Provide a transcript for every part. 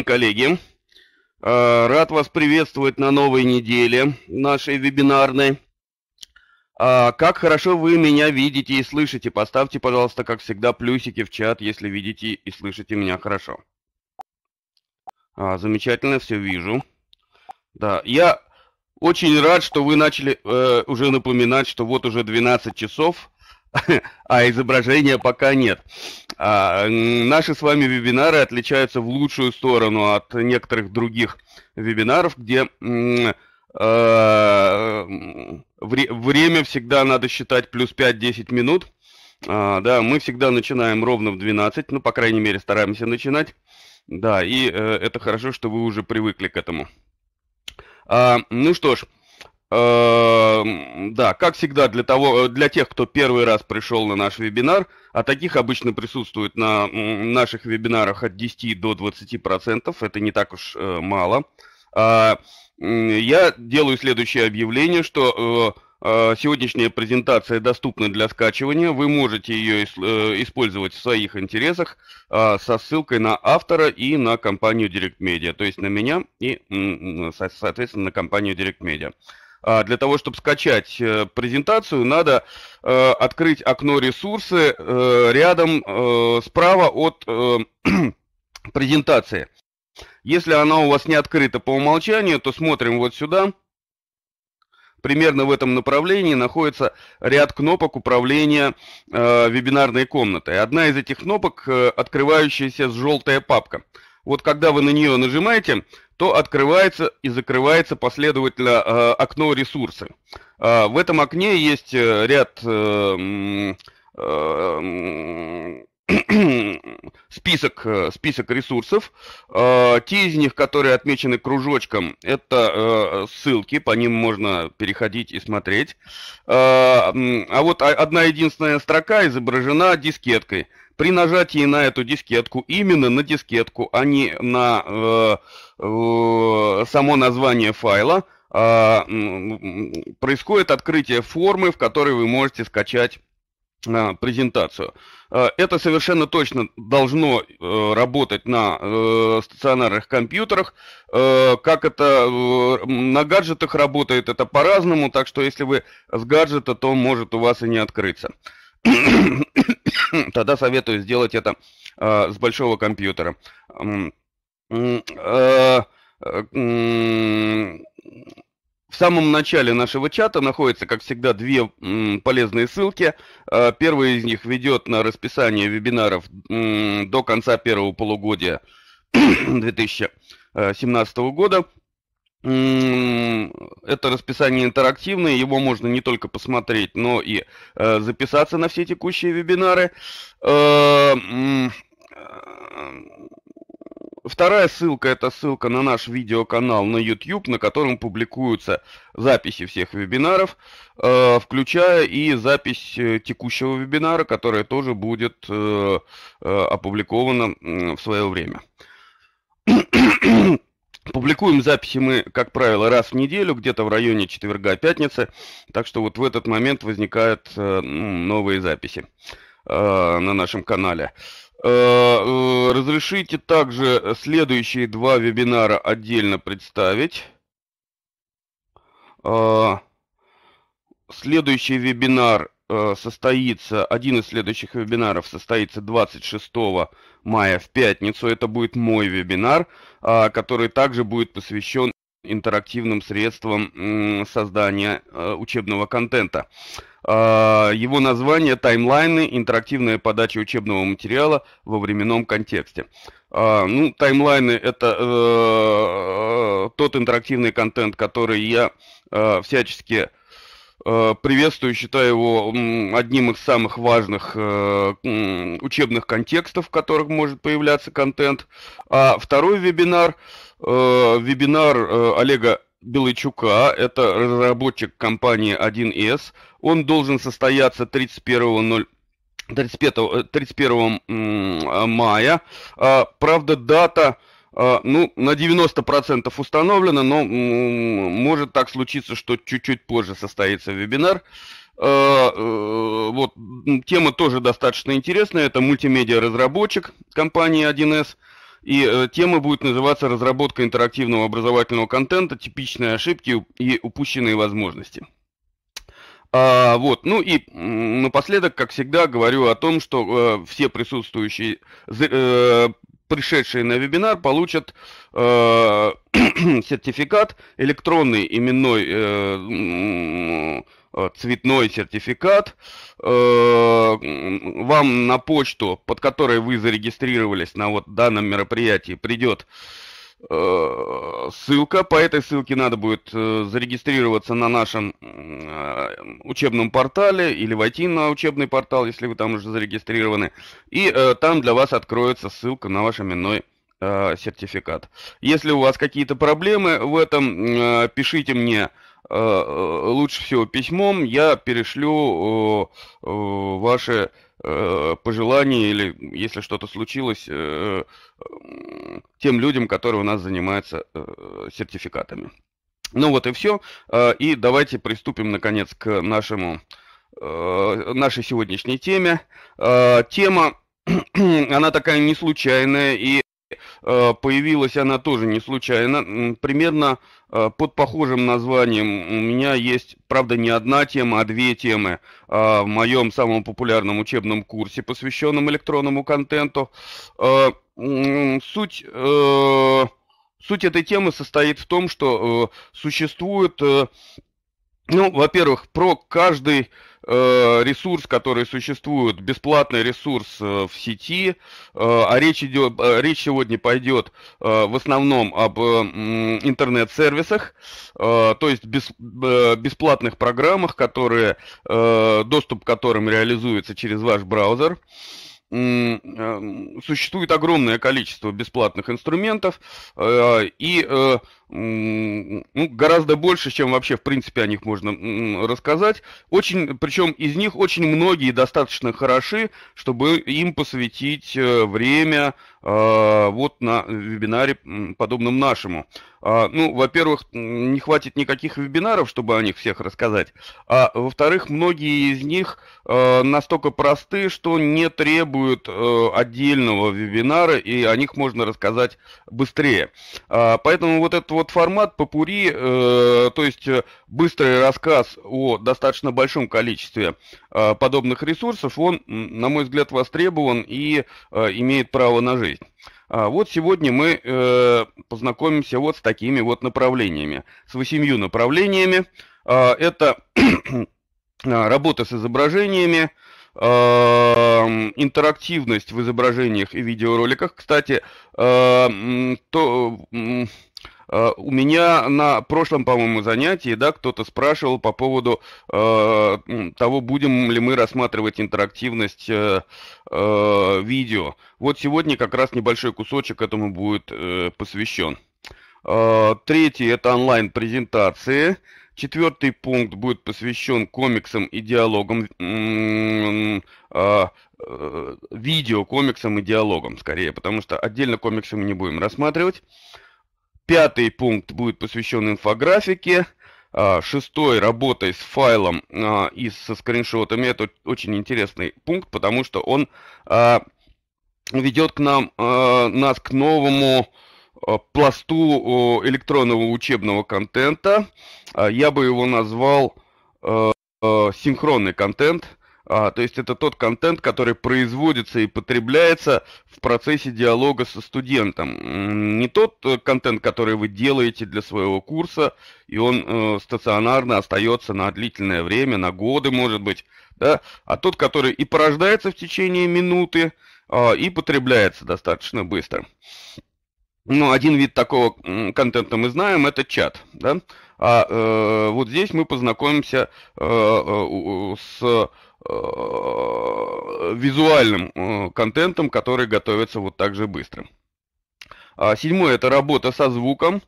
коллеги! Э, рад вас приветствовать на новой неделе нашей вебинарной. А, как хорошо вы меня видите и слышите. Поставьте, пожалуйста, как всегда, плюсики в чат, если видите и слышите меня хорошо. А, замечательно, все вижу. Да, я очень рад, что вы начали э, уже напоминать, что вот уже 12 часов, а изображения пока нет. А, наши с вами вебинары отличаются в лучшую сторону от некоторых других вебинаров, где э, время всегда надо считать плюс 5-10 минут. А, да, мы всегда начинаем ровно в 12, ну, по крайней мере, стараемся начинать. Да, и э, это хорошо, что вы уже привыкли к этому. А, ну что ж, да, как всегда, для, того, для тех, кто первый раз пришел на наш вебинар, а таких обычно присутствует на наших вебинарах от 10 до 20%, это не так уж э, мало, а, я делаю следующее объявление, что э, э, сегодняшняя презентация доступна для скачивания, вы можете ее использовать в своих интересах а, со ссылкой на автора и на компанию Direct Media, то есть на меня и, соответственно, на компанию Direct Media. А, для того, чтобы скачать э, презентацию, надо э, открыть окно ресурсы э, рядом справа от презентации. Если она у вас не открыта по умолчанию, то смотрим вот сюда. Примерно в этом направлении находится ряд кнопок управления э, вебинарной комнатой. Одна из этих кнопок э, открывающаяся желтая папка. Вот когда вы на нее нажимаете, то открывается и закрывается последовательно э, окно ресурсы. Э, в этом окне есть э, ряд список, э, список ресурсов. Э, те из них, которые отмечены кружочком, это э, ссылки, по ним можно переходить и смотреть. А вот одна единственная строка изображена дискеткой. При нажатии на эту дискетку, именно на дискетку, а не на само название файла, происходит открытие формы, в которой вы можете скачать презентацию. Э, это совершенно точно должно э, работать на э, стационарных компьютерах. Как это на гаджетах работает, это по-разному, так что если вы с гаджета, то может у вас и не открыться. Тогда советую сделать это э, с большого компьютера. В самом начале нашего чата находится, как всегда, две полезные ссылки. Э, первая из них ведет на расписание вебинаров до конца первого полугодия 2017 года. Это расписание интерактивное, его можно не только посмотреть, но и э, записаться на все текущие вебинары. Э, э, вторая ссылка – это ссылка на наш видеоканал на YouTube, на котором публикуются записи всех вебинаров, включая и запись текущего вебинара, которая тоже будет опубликована в свое время. Публикуем записи мы, как правило, раз в неделю, где-то в районе четверга-пятницы. Так что вот в этот момент возникают э, новые записи э, на нашем канале. Э, разрешите также следующие два вебинара отдельно представить. Следующий вебинар состоится, один из следующих вебинаров состоится 26 мая в пятницу. Это будет мой вебинар, а, который также будет посвящен интерактивным средствам создания а, учебного контента. А, его название «Таймлайны. Интерактивная подача учебного материала во временном контексте». Ну, таймлайны – это э, тот интерактивный контент, который я э, всячески Э, приветствую, считаю его одним из самых важных э, учебных контекстов, в которых может появляться контент. А второй вебинар, э, вебинар Олега Белычука, это разработчик компании 1С. Он должен состояться 31.0 31, 31 мая. А, правда, дата ну, на 90% установлено, но может так случиться, что чуть-чуть позже состоится вебинар. А, э, вот, тема тоже достаточно интересная. Это мультимедиа-разработчик компании 1С. И э, тема будет называться «Разработка интерактивного образовательного контента. Типичные ошибки и упущенные возможности». А, вот, ну и напоследок, как всегда, говорю о том, что э, все присутствующие, э, пришедшие на вебинар, получат э, сертификат, электронный именной э, Э, цветной сертификат. Э, вам на почту, под которой вы зарегистрировались на вот данном мероприятии, придет э, ссылка. По этой ссылке надо будет зарегистрироваться на нашем учебном портале или войти на учебный портал, если вы там уже зарегистрированы. И там для вас откроется ссылка на ваш именной сертификат. Если у вас какие-то проблемы в этом, пишите мне Э, э, лучше всего письмом я перешлю э, ваши пожелания или если что-то случилось тем людям, которые у нас занимаются сертификатами. Ну вот и все. И давайте приступим наконец к нашему нашей сегодняшней теме. Тема, она такая не случайная и появилась она тоже не случайно. Примерно Э, под похожим названием у меня есть, правда, не одна тема, а две темы в моем самом популярном учебном курсе, посвященном электронному контенту. Э, суть, э, суть этой темы состоит в том, что существует, ну, во-первых, про каждый Э, ресурс, который существует, бесплатный ресурс э, в сети, э, а речь, идет, речь сегодня пойдет в основном об интернет-сервисах, то есть бесплатных программах, которые, доступ к которым реализуется через ваш браузер. Существует огромное количество бесплатных инструментов, и ну, гораздо больше, чем вообще, в принципе, о них можно рассказать. Очень, причем из них очень многие достаточно хороши, чтобы им посвятить э, время э, вот на вебинаре, подобном нашему. А, ну, во-первых, не хватит никаких вебинаров, чтобы о них всех рассказать. А во-вторых, многие из них э, настолько просты, что не требуют отдельного вебинара, и о них можно рассказать быстрее. А, поэтому вот этот вот формат попури, э, то есть э, быстрый рассказ о достаточно большом количестве э, подобных ресурсов, он, на мой взгляд, востребован и э, имеет право на жизнь. А вот сегодня мы э, познакомимся вот с такими вот направлениями, с восемью направлениями. А, это работа с изображениями, а, интерактивность в изображениях и видеороликах. Кстати, то Э, у меня на прошлом, по-моему, занятии, да, кто-то спрашивал по поводу э, того, будем ли мы рассматривать интерактивность э, э, видео. Вот сегодня как раз небольшой кусочек этому будет э, посвящен. Э, третий это онлайн-презентации. Четвертый пункт будет посвящен комиксам и диалогам, э, э, видео, комиксам и диалогам скорее, потому что отдельно комиксы мы не будем рассматривать. Пятый пункт будет посвящен инфографике. А, шестой – работой с файлом а, и со скриншотами. Это очень интересный пункт, потому что он а, ведет к нам, нас к новому пласту электронного учебного контента. Я бы его назвал синхронный контент – а, то есть это тот контент, который производится и потребляется в процессе диалога со студентом. Не тот э, контент, который вы делаете для своего курса, и он э, стационарно остается на длительное время, на годы, может быть, да, а тот, который и порождается в течение минуты, э, и потребляется достаточно быстро. Ну, один вид такого контента мы знаем, это чат, да. А э, вот здесь мы познакомимся э, э, с визуальным э, контентом, который готовится вот так же быстро. А седьмое – это работа со звуком.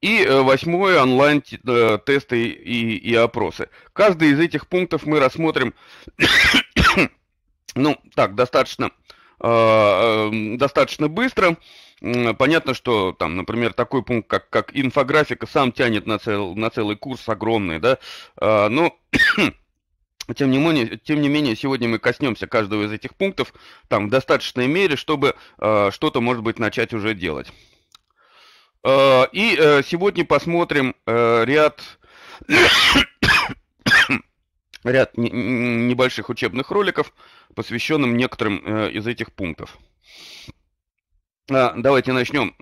И э, восьмое – онлайн-тесты и, и опросы. Каждый из этих пунктов мы рассмотрим, ну, так, достаточно, достаточно быстро. Понятно, что там, например, такой пункт, как, как инфографика, сам тянет на, цел, на целый курс огромный, да, но тем не, менее, тем не менее, сегодня мы коснемся каждого из этих пунктов там в достаточной мере, чтобы э, что-то, может быть, начать уже делать. Э, и э, сегодня посмотрим э, ряд, ряд небольших учебных роликов, посвященным некоторым э, из этих пунктов. Давайте начнем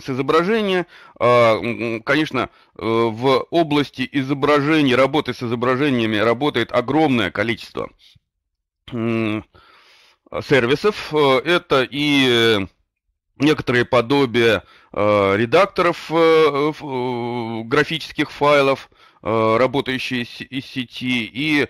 с изображения. А, конечно, э, в области изображений, работы с изображениями работает огромное количество сервисов. Э, это и некоторые подобия э, редакторов графических файлов, работающие из сети, и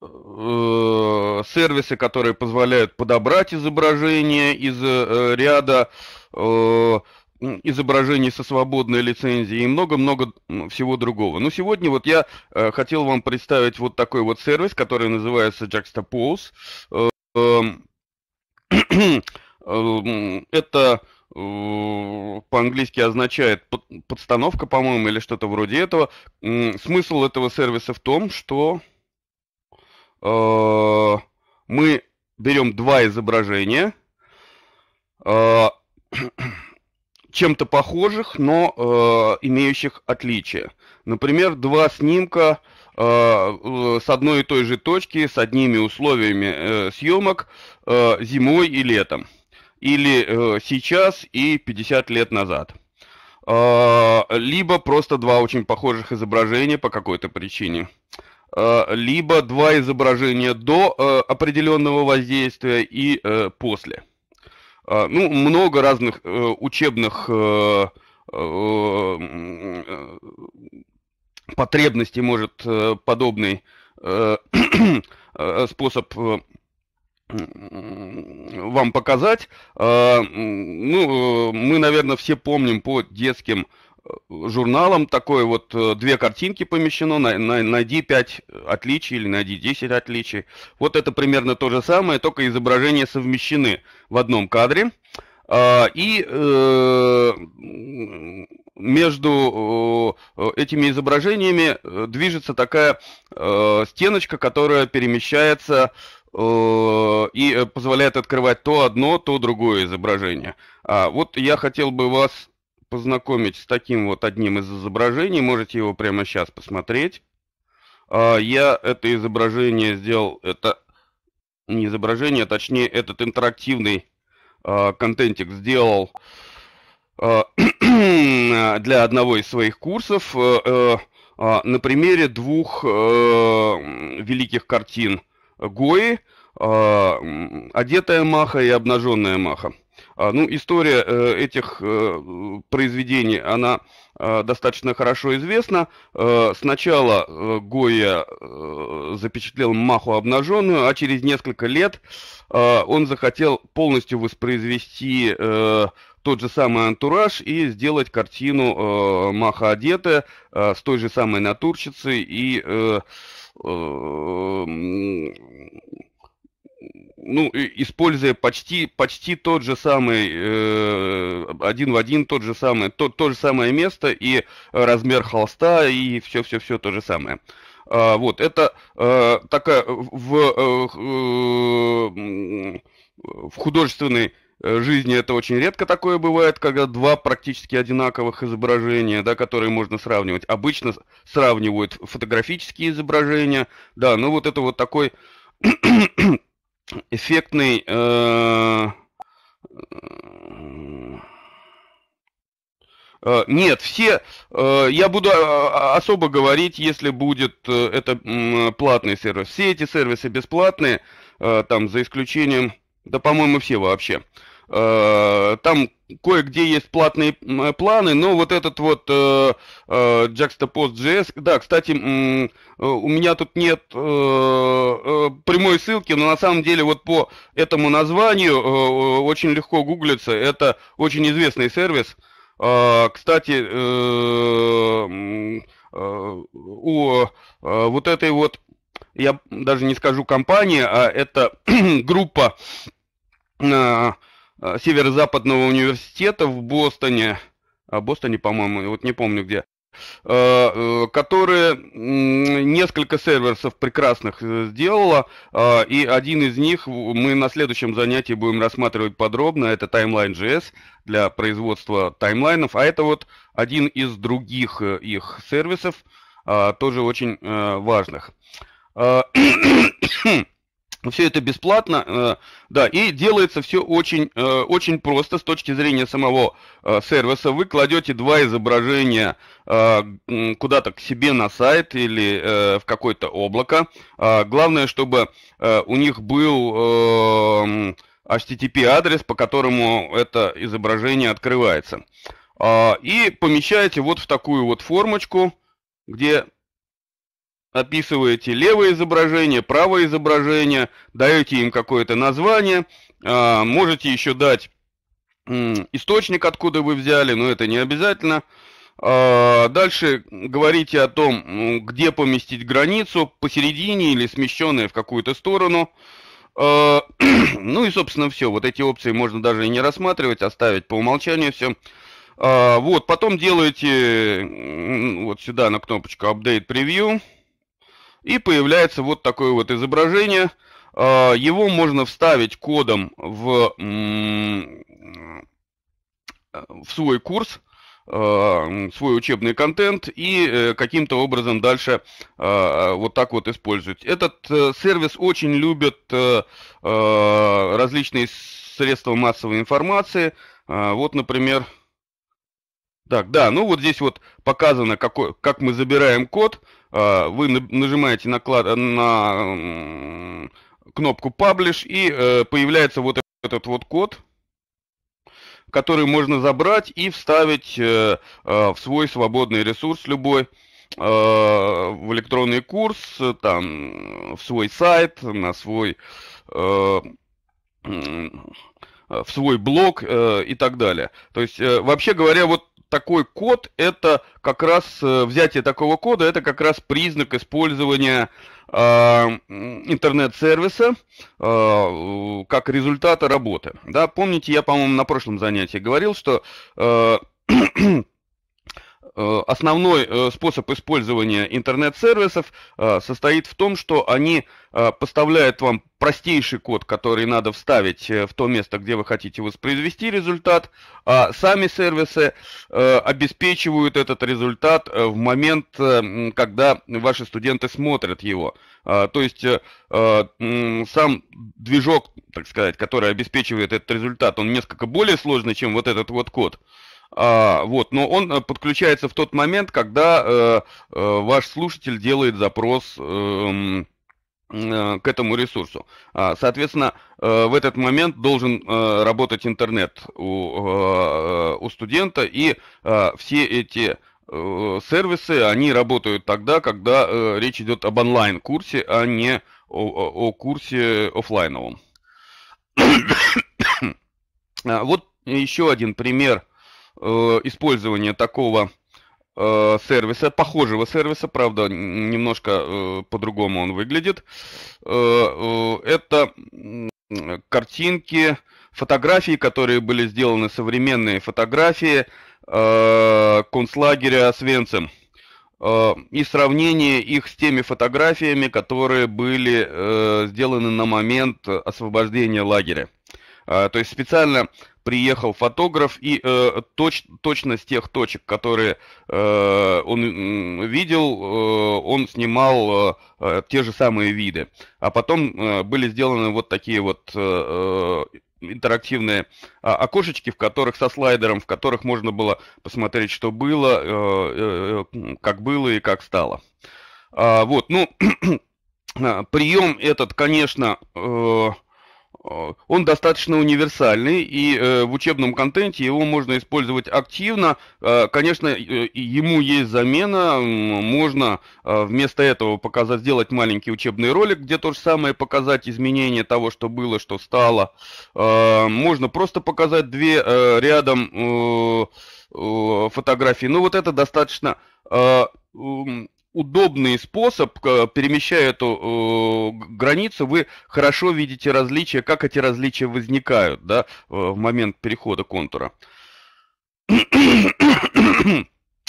сервисы, которые позволяют подобрать изображение из э, ряда э, изображений со свободной лицензией и много-много всего другого. Но сегодня вот я хотел вам представить вот такой вот сервис, который называется Juxtapose. Эм, это по-английски означает подстановка, по-моему, или что-то вроде этого. Смысл этого сервиса в том, что Э, мы берем два изображения, э, чем-то похожих, но э, имеющих отличия. Например, два снимка с одной и той же точки, с одними условиями съемок зимой и летом. Или сейчас и 50 лет назад. Либо просто два очень похожих изображения по какой-то причине. Э, либо два изображения до э, определенного воздействия и э, после. Ну, много разных учебных потребностей может подобный способ вам показать. Ну, мы, наверное, все помним по детским журналом такой вот э, две картинки помещено, на, на, найди 5 отличий или найди 10 отличий. Вот это примерно то же самое, только изображения совмещены в одном кадре. А, и э, между э, этими изображениями движется такая стеночка, которая перемещается и позволяет открывать то одно, то другое изображение. А вот я хотел бы вас познакомить с таким вот одним из изображений. Можете его прямо сейчас посмотреть. А, я это изображение сделал, это не изображение, а точнее этот интерактивный а, контентик сделал а, для одного из своих курсов на примере двух великих картин Гои, одетая маха и обнаженная маха. А, ну, история э, этих э, произведений, она э, достаточно хорошо известна. Сначала Гоя запечатлел Маху обнаженную, а через несколько лет он захотел полностью воспроизвести тот же самый антураж и сделать картину Маха одетая с той же самой натурщицей и ну, используя почти, почти тот же самый, э, один в один тот же самый, то, то же самое место и размер холста и все-все-все то же самое. А, вот, это э, такая в, э, э в художественной жизни это очень редко такое бывает, когда два практически одинаковых изображения, да, которые можно сравнивать. Обычно сравнивают фотографические изображения, да, ну вот это вот такой эффектный э, э, нет, все, э, я буду особо говорить, если будет это платный сервис. Все эти сервисы бесплатные, там за исключением, да, по-моему, все вообще. Э, там кое-где есть платные планы, но вот этот вот э, э, Juxtapost.js, да, кстати, э, у меня тут нет э, э, прямой ссылки, но на самом деле вот по этому названию э, очень легко гуглится, это очень известный сервис. Э, кстати, э, э, у э, вот этой вот, я даже не скажу компании, а это группа э, Э, Северо-Западного университета в Бостоне, а Бостоне, по-моему, вот не помню где, Э, э, которые несколько сервисов прекрасных э, сделала, и один из них мы на следующем занятии будем рассматривать подробно, это Timeline.js для производства таймлайнов, а это вот один из других их сервисов, тоже очень важных. Все это бесплатно, э, да, и делается все очень, э, очень просто с точки зрения самого э, сервиса. Вы кладете два изображения куда-то к себе на сайт или в какое-то облако. Главное, чтобы у них был HTTP адрес, по которому это изображение открывается. И помещаете вот в такую вот формочку, где описываете левое изображение, правое изображение, даете им какое-то название, а, можете еще дать источник, откуда вы взяли, но это не обязательно. А, дальше говорите о том, где поместить границу, посередине или смещенная в какую-то сторону. А, ну и, собственно, все. Вот эти опции можно даже и не рассматривать, оставить по умолчанию все. Вот, потом делаете вот сюда на кнопочку Update Preview. И появляется вот такое вот изображение. А, его можно вставить кодом в, в свой курс, а, свой учебный контент и э, каким-то образом дальше а, вот так вот использовать. Этот э, сервис очень любят э, различные средства массовой информации. Вот, например, так, да, ну вот здесь вот показано, какой, как мы забираем код. А, вы нажимаете на, на кнопку Publish, и э, появляется вот этот вот код, который можно забрать и вставить э, э, в свой свободный ресурс любой, в электронный курс, там, в свой сайт, на свой в свой блог и так далее. То есть, вообще говоря, вот такой код, это как раз, э, взятие такого кода, это как раз признак использования э, интернет-сервиса э, как результата работы. Да, помните, я, по-моему, на прошлом занятии говорил, что э, основной э, способ использования интернет-сервисов э, состоит в том, что они поставляют вам простейший код, который надо вставить в то место, где вы хотите воспроизвести результат, а сами сервисы обеспечивают этот результат в момент, когда ваши студенты смотрят его. То есть сам движок, так сказать, который обеспечивает этот результат, он несколько более сложный, чем вот этот вот код. А, вот, но он э, подключается в тот момент, когда э, э, ваш слушатель делает запрос э, э, к этому ресурсу. А, соответственно, в этот момент должен работать интернет у, у студента, и все эти сервисы, они работают тогда, когда речь идет об онлайн-курсе, а не о, о курсе офлайновом. А, вот еще один пример использование такого э, сервиса, похожего сервиса, правда, немножко э, по-другому он выглядит. Это картинки, фотографии, которые были сделаны, современные фотографии концлагеря Свенцем и сравнение их с теми фотографиями, которые были сделаны на момент освобождения лагеря. То есть специально приехал фотограф и э, точ, точно с тех точек, которые э, он видел, э, он снимал э, э, те же самые виды. А потом э, были сделаны вот такие вот э, э интерактивные э, окошечки, в которых со слайдером, в которых можно было посмотреть, что было, э, э, как было и как стало. А, вот, ну, прием этот, конечно, Э, он достаточно универсальный, и э, в учебном контенте его можно использовать активно. Э, конечно, э, ему есть замена. Можно э, вместо этого показать, сделать маленький учебный ролик, где то же самое показать изменение того, что было, что стало. Э, можно просто показать две э, рядом э, э, фотографии. Но вот это достаточно... Э, удобный способ, перемещая эту э, границу, вы хорошо видите различия, как эти различия возникают да, в момент перехода контура.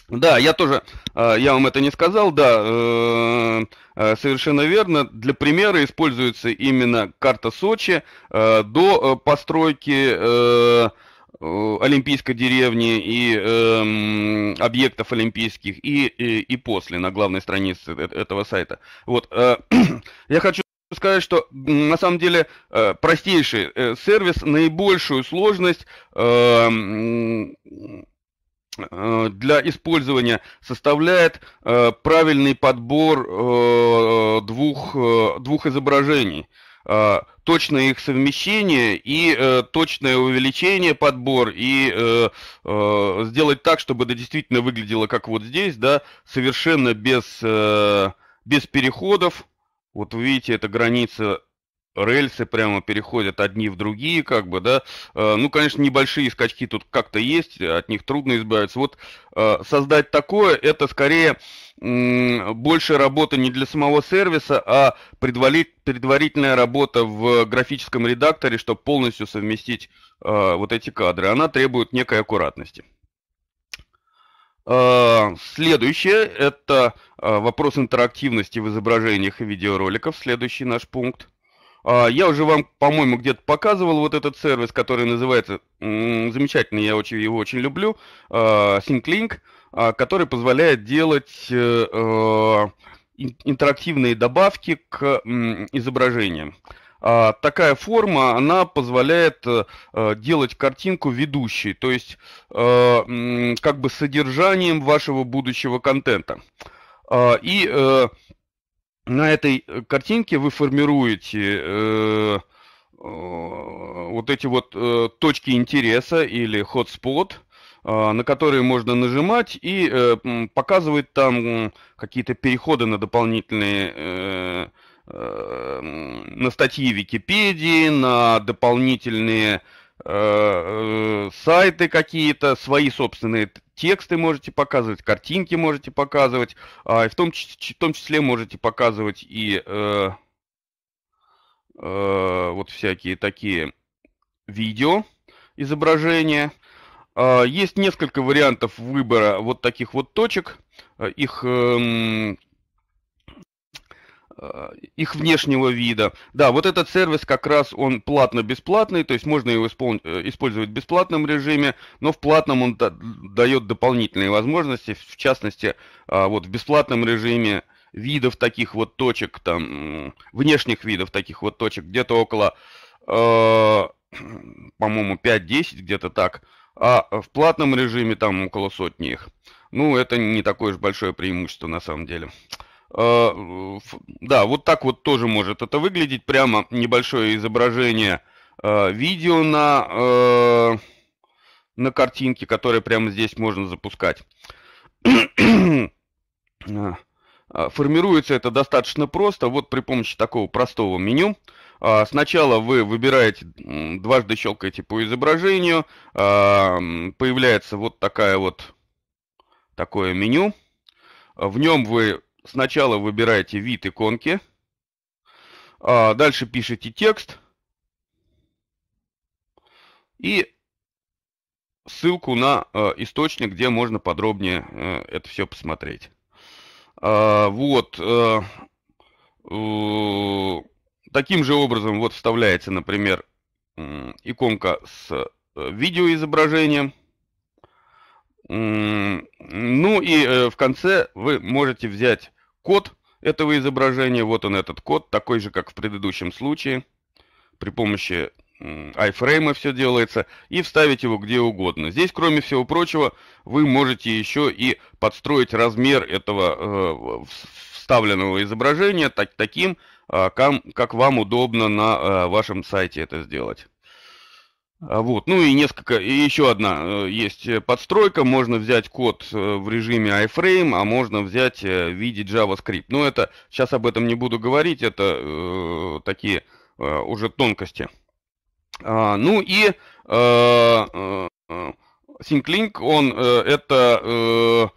Да, я тоже, э, я вам это не сказал, да, э, э, совершенно верно. Для примера используется именно карта Сочи до постройки Олимпийской деревни и э, объектов олимпийских и, и, и после на главной странице этого сайта. Вот, э, я хочу сказать, что на самом деле э, простейший э, сервис наибольшую сложность э, Э, для использования составляет э, правильный подбор э, двух, двух изображений. Точное их совмещение и точное увеличение подбор и сделать так, чтобы это действительно выглядело как вот здесь, да, совершенно без, без переходов. Вот вы видите, это граница рельсы прямо переходят одни в другие, как бы, да. Э, ну, конечно, небольшие скачки тут как-то есть, от них трудно избавиться. Вот э, создать такое, это скорее больше работа не для самого сервиса, а предварительная работа в графическом редакторе, чтобы полностью совместить э, вот эти кадры. Она требует некой аккуратности. Следующее – это вопрос интерактивности в изображениях и видеороликах, следующий наш пункт. А, я уже вам, по-моему, где-то показывал вот этот сервис, который называется, замечательно, я очень, его очень люблю, а, SyncLink, а, который позволяет делать э, интерактивные добавки к изображениям. Такая форма, она позволяет э, делать картинку ведущей, то есть э, как бы содержанием вашего будущего контента. И на этой э, картинке вы формируете э, э, вот эти вот э, точки интереса или hotspot, э, на которые можно нажимать и э, показывать там какие-то переходы на дополнительные э, э, на статьи Википедии, на дополнительные сайты какие-то, свои собственные тексты можете показывать, картинки можете показывать, а в, том, в том числе можете показывать и э, э, вот всякие такие видео, изображения. Э, есть несколько вариантов выбора вот таких вот точек. Их э, Э, их внешнего вида. Да, вот этот сервис как раз он платно-бесплатный, то есть можно его э, использовать в бесплатном режиме, но в платном он дает дополнительные возможности, в частности, а, вот в бесплатном режиме видов таких вот точек, там, внешних видов таких вот точек, где-то около, э, по-моему, 5-10, где-то так, а в платном режиме там около сотни их. Ну, это не такое уж большое преимущество на самом деле. Э, да, вот так вот тоже может это выглядеть. Прямо небольшое изображение э, видео на, э, на картинке, которое прямо здесь можно запускать. Формируется это достаточно просто, вот при помощи такого простого меню. Сначала вы выбираете, дважды щелкаете по изображению, появляется вот такая вот такое меню. В нем вы сначала выбираете вид иконки, а дальше пишите текст и ссылку на э, источник, где можно подробнее э, это все посмотреть. А, вот. Э, таким же образом вот вставляется, например, иконка с видеоизображением. Ну и в конце вы можете взять код этого изображения. Вот он этот код, такой же, как в предыдущем случае. При помощи iFrame все делается. И вставить его где угодно. Здесь, кроме всего прочего, вы можете еще и подстроить размер этого э, вставленного изображения так, таким, э, как вам удобно на э, вашем сайте это сделать. А вот, ну и несколько, и еще одна э, есть э, подстройка, можно взять код э, в режиме iframe, а можно взять в виде JavaScript. Но это, сейчас об этом не буду говорить, это э, такие э, уже тонкости. А, ну и э, э, SyncLink, он э, это э,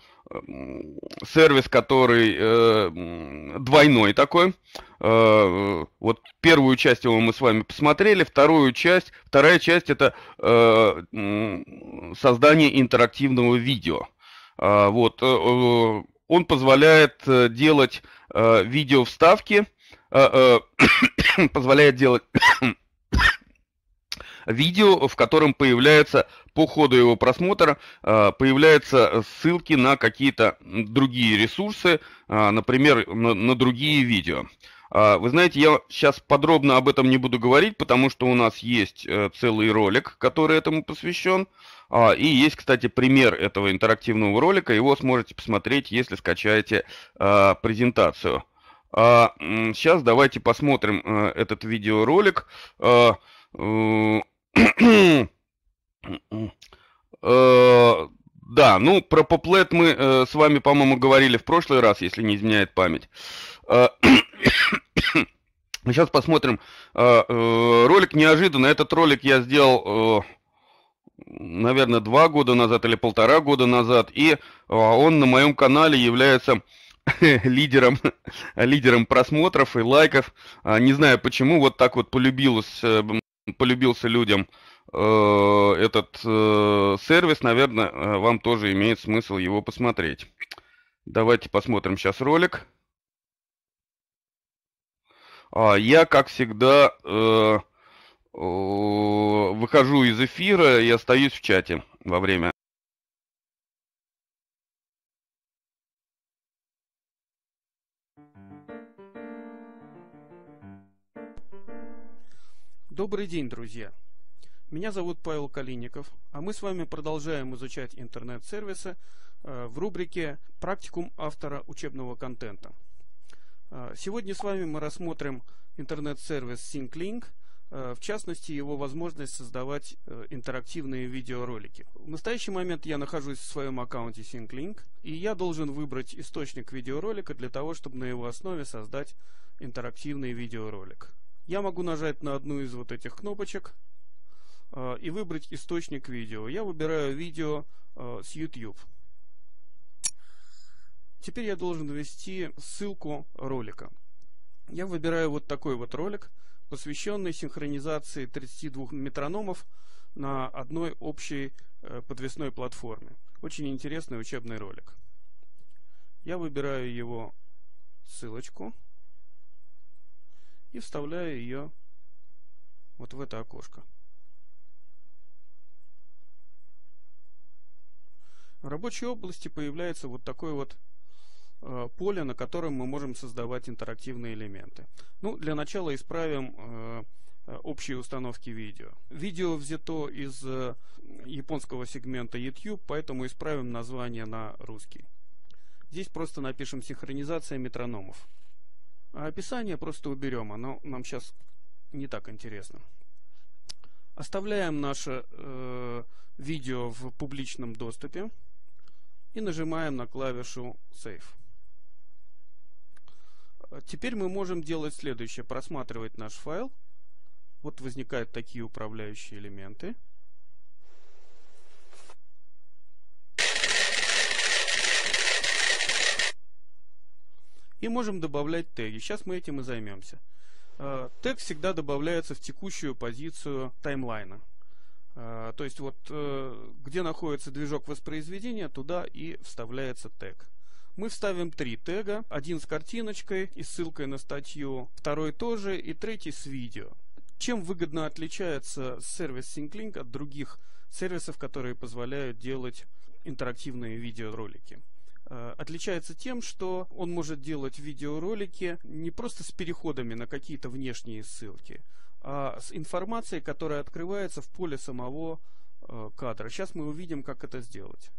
сервис, который э, двойной такой. Э, вот первую часть его мы с вами посмотрели, вторую часть, вторая часть это э, создание интерактивного видео. Вот, он позволяет делать видео вставки, позволяет делать видео, в котором появляется по ходу его просмотра а, появляются ссылки на какие-то другие ресурсы, а, например, на, на другие видео. А, вы знаете, я сейчас подробно об этом не буду говорить, потому что у нас есть э, целый ролик, который этому посвящен. И есть, кстати, пример этого интерактивного ролика. Его сможете посмотреть, если скачаете презентацию. Сейчас давайте посмотрим э, этот видеоролик. Э, да, ну про поплет мы э, с вами, по-моему, говорили в прошлый раз, если не изменяет память. Э, сейчас посмотрим ролик неожиданно. Этот ролик я сделал, наверное, два года назад или полтора года назад, и он на моем канале является лидером, лидером просмотров и лайков. Не знаю почему, вот так вот полюбилось, полюбился людям Э, этот э, сервис, наверное, э, вам тоже имеет смысл его посмотреть. Давайте посмотрим сейчас ролик. А, я, как всегда, выхожу из эфира и остаюсь в чате во время. Добрый день, друзья! Меня зовут Павел Калиников, а мы с вами продолжаем изучать интернет-сервисы э, в рубрике «Практикум автора учебного контента». Э, сегодня с вами мы рассмотрим интернет-сервис SyncLink, э, в частности его возможность создавать интерактивные видеоролики. В настоящий момент я нахожусь в своем аккаунте SyncLink, и я должен выбрать источник видеоролика для того, чтобы на его основе создать интерактивный видеоролик. Я могу нажать на одну из вот этих кнопочек – Э, и выбрать источник видео. Я выбираю видео э, с YouTube. Теперь я должен ввести ссылку ролика. Я выбираю вот такой вот ролик, посвященный синхронизации 32 метрономов на одной общей э, подвесной платформе. Очень интересный учебный ролик. Я выбираю его ссылочку и вставляю ее вот в это окошко. В рабочей области появляется вот такое вот э, поле, на котором мы можем создавать интерактивные элементы. Ну, для начала исправим э, общие установки видео. Видео взято из э, японского сегмента YouTube, поэтому исправим название на русский. Здесь просто напишем синхронизация метрономов. А описание просто уберем, оно нам сейчас не так интересно. Оставляем наше э, видео в публичном доступе и нажимаем на клавишу Save. Теперь мы можем делать следующее. Просматривать наш файл. Вот возникают такие управляющие элементы. И можем добавлять теги. Сейчас мы этим и займемся. Э, тег всегда добавляется в текущую позицию таймлайна. А, то есть вот э, где находится движок воспроизведения, туда и вставляется тег. Мы вставим три тега. Один с картиночкой и ссылкой на статью, второй тоже и третий с видео. Чем выгодно отличается сервис SyncLink от других сервисов, которые позволяют делать интерактивные видеоролики? А, отличается тем, что он может делать видеоролики не просто с переходами на какие-то внешние ссылки, а с информацией, которая открывается в поле самого э, кадра. Сейчас мы увидим, как это сделать.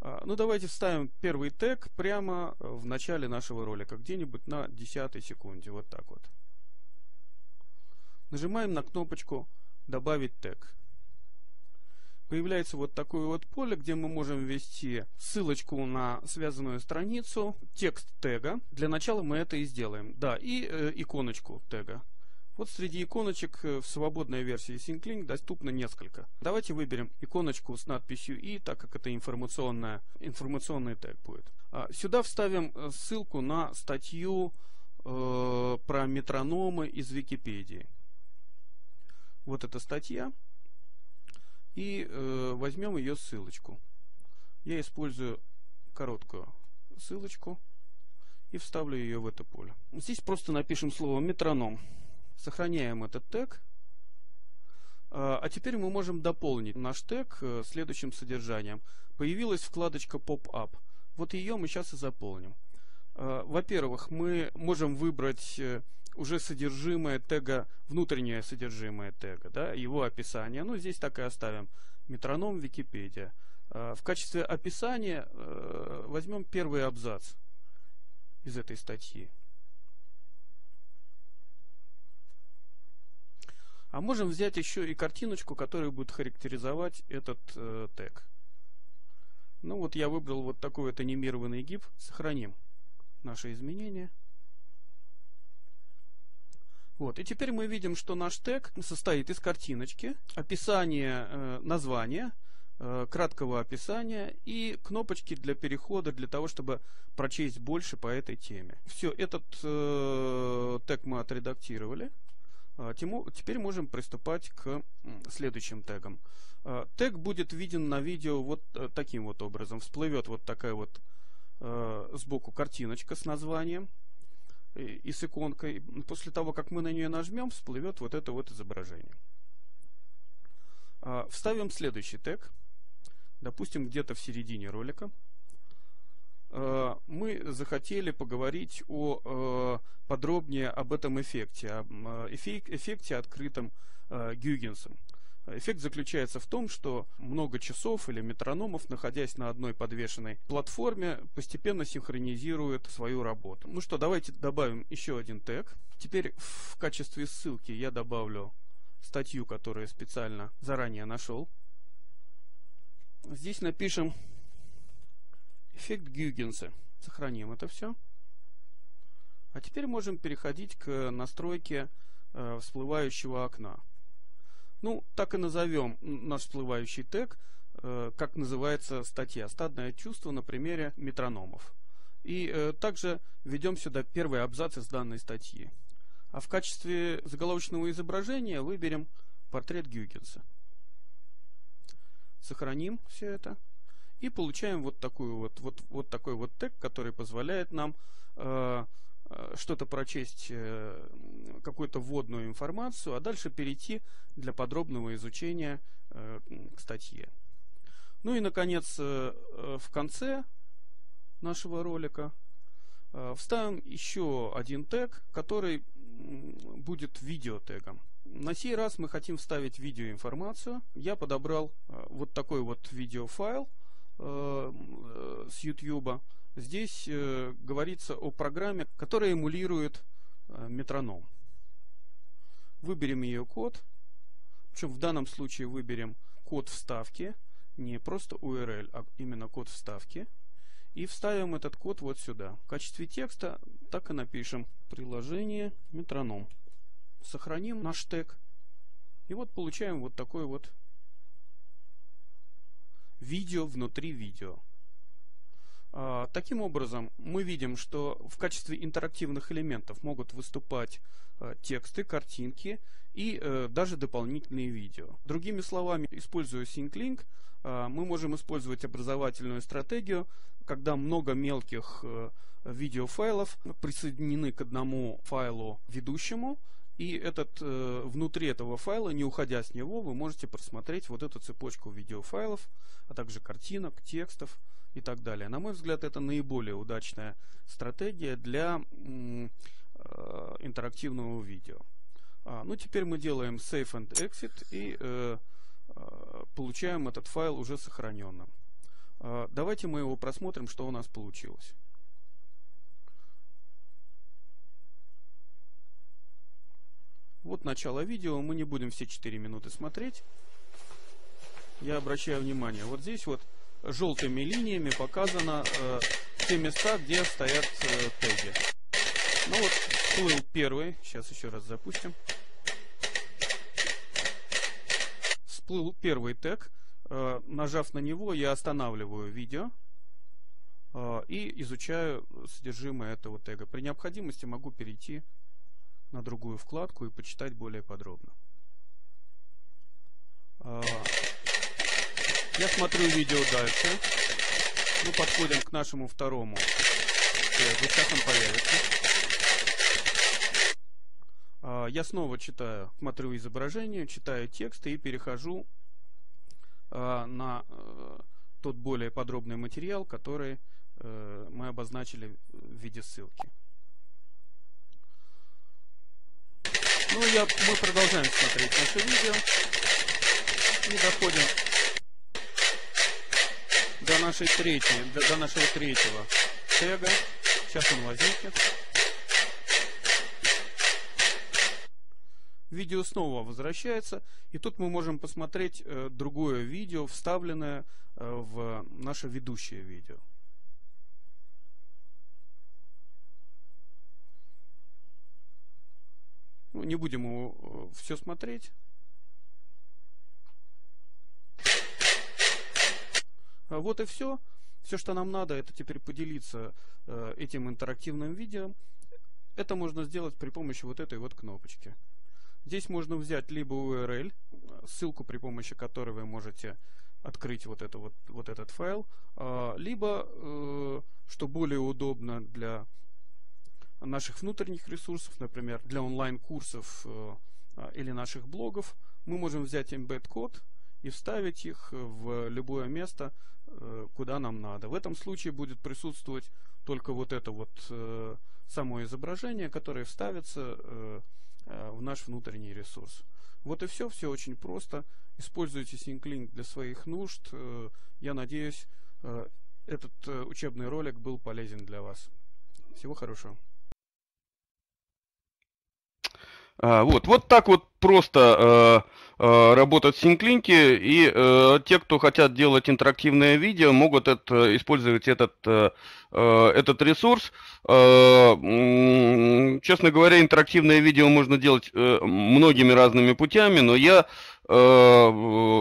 А, ну, давайте вставим первый тег прямо э, в начале нашего ролика, где-нибудь на 10 секунде, вот так вот. Нажимаем на кнопочку «Добавить тег». Появляется вот такое вот поле, где мы можем ввести ссылочку на связанную страницу, текст тега. Для начала мы это и сделаем. Да, и э, иконочку тега. Вот среди иконочек э, в свободной версии SyncLink доступно несколько. Давайте выберем иконочку с надписью «И», так как это информационная, информационный тег будет. А, сюда вставим э, ссылку на статью э, про метрономы из Википедии. Вот эта статья. И э, возьмем ее ссылочку. Я использую короткую ссылочку и вставлю ее в это поле. Здесь просто напишем слово метроном. Сохраняем этот тег. А, а теперь мы можем дополнить наш тег э, следующим содержанием. Появилась вкладочка Pop-up. Вот ее мы сейчас и заполним. А, во-первых, мы можем выбрать э, уже содержимое тега, внутреннее содержимое тега, да, его описание. Ну, здесь так и оставим. Метроном Википедия. А, в качестве описания э, возьмем первый абзац из этой статьи. А можем взять еще и картиночку, которая будет характеризовать этот э, тег. Ну вот я выбрал вот такой вот анимированный гиф. Сохраним наши изменения. Вот. И теперь мы видим, что наш тег состоит из картиночки, описания э, названия, э, краткого описания и кнопочки для перехода, для того, чтобы прочесть больше по этой теме. Все, этот э, тег мы отредактировали. А, теперь можем приступать к следующим тегам. А, тег будет виден на видео вот э, таким вот образом. Всплывет вот такая вот э, сбоку картиночка с названием и с иконкой. После того, как мы на нее нажмем, всплывет вот это вот изображение. А, вставим следующий тег. Допустим, где-то в середине ролика. Э, мы захотели поговорить о, э, подробнее об этом эффекте, об э, эффекте, открытом Гюгенсом. Эффект заключается в том, что много часов или метрономов, находясь на одной подвешенной платформе, постепенно синхронизируют свою работу. Ну что, давайте добавим еще один тег. Теперь в качестве ссылки я добавлю статью, которую я специально заранее нашел. Здесь напишем Эффект Гюгенса. Сохраним это все. А теперь можем переходить к настройке э, всплывающего окна. Ну, так и назовем наш всплывающий тег, э, как называется статья «Стадное чувство» на примере метрономов. И э, также введем сюда первый абзац из данной статьи. А в качестве заголовочного изображения выберем портрет Гюгенса. Сохраним все это. И получаем вот, такую вот, вот, вот такой вот тег, который позволяет нам э, что-то прочесть, э, какую-то вводную информацию, а дальше перейти для подробного изучения э, к статье. Ну и, наконец, э, э в конце нашего ролика э, вставим еще один тег, который будет видеотегом. На сей раз мы хотим вставить видеоинформацию. Я подобрал э, вот такой вот видеофайл, Э, с YouTube. Здесь э, говорится о программе, которая эмулирует э, метроном. Выберем ее код. Причем в данном случае выберем код вставки, не просто URL, а именно код вставки. И вставим этот код вот сюда. В качестве текста так и напишем приложение метроном. Сохраним наш тег. И вот получаем вот такой вот видео внутри видео. А, таким образом, мы видим, что в качестве интерактивных элементов могут выступать а, тексты, картинки и э, даже дополнительные видео. Другими словами, используя SyncLink, а, мы можем использовать образовательную стратегию, когда много мелких э, видеофайлов присоединены к одному файлу ведущему, и этот, э, внутри этого файла, не уходя с него, вы можете просмотреть вот эту цепочку видеофайлов, а также картинок, текстов и так далее. На мой взгляд, это наиболее удачная стратегия для э, интерактивного видео. А, ну, теперь мы делаем Save and Exit и э, э, получаем этот файл уже сохраненным. Э, давайте мы его просмотрим, что у нас получилось. Вот начало видео. Мы не будем все 4 минуты смотреть. Я обращаю внимание. Вот здесь вот желтыми линиями показано э, те места, где стоят э, теги. Ну вот, всплыл первый. Сейчас еще раз запустим. Всплыл первый тег. Э, нажав на него, я останавливаю видео э, и изучаю содержимое этого тега. При необходимости могу перейти на другую вкладку и почитать более подробно. Я смотрю видео дальше. Мы подходим к нашему второму тегу. Сейчас он появится. А, я снова читаю, смотрю изображение, читаю тексты и перехожу а, на э, тот более подробный материал, который э, мы обозначили в виде ссылки. Ну, я, мы продолжаем смотреть наше видео и доходим до нашей третьей, до, до нашего третьего тега. Сейчас он возникнет. Видео снова возвращается, и тут мы можем посмотреть э, другое видео, вставленное э, в наше ведущее видео. Ну, не будем его э, все смотреть. Вот и все. Все, что нам надо, это теперь поделиться э, этим интерактивным видео. Это можно сделать при помощи вот этой вот кнопочки. Здесь можно взять либо URL, ссылку, при помощи которой вы можете открыть вот, это вот, вот этот файл, э, либо, э, что более удобно для наших внутренних ресурсов, например, для онлайн-курсов э, а, или наших блогов, мы можем взять embed-код и вставить их в любое место, э, куда нам надо. В этом случае будет присутствовать только вот это вот э, само изображение, которое вставится в наш внутренний ресурс. Вот и все, все очень просто. Используйте SyncLink для своих нужд. Я надеюсь, этот учебный ролик был полезен для вас. Всего хорошего. А, вот, вот так вот просто э, э, работают синклинки, и э, те, кто хотят делать интерактивное видео, могут это, использовать этот, э, э этот ресурс. Э, честно говоря, интерактивное видео можно делать э, многими разными путями, но я э,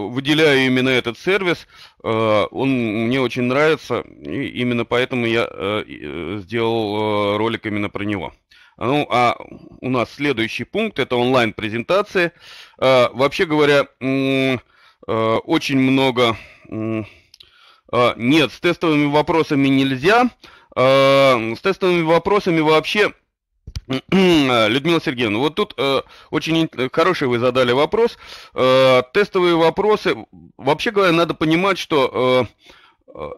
выделяю именно этот сервис, э, он мне очень нравится, и именно поэтому я э, сделал э, ролик именно про него. Ну, а у нас следующий пункт – это онлайн-презентации. А, вообще говоря, а, очень много… А, нет, с тестовыми вопросами нельзя. С тестовыми вопросами вообще… Людмила Сергеевна, вот тут очень хороший вы задали вопрос. Тестовые вопросы, вообще говоря, надо понимать, что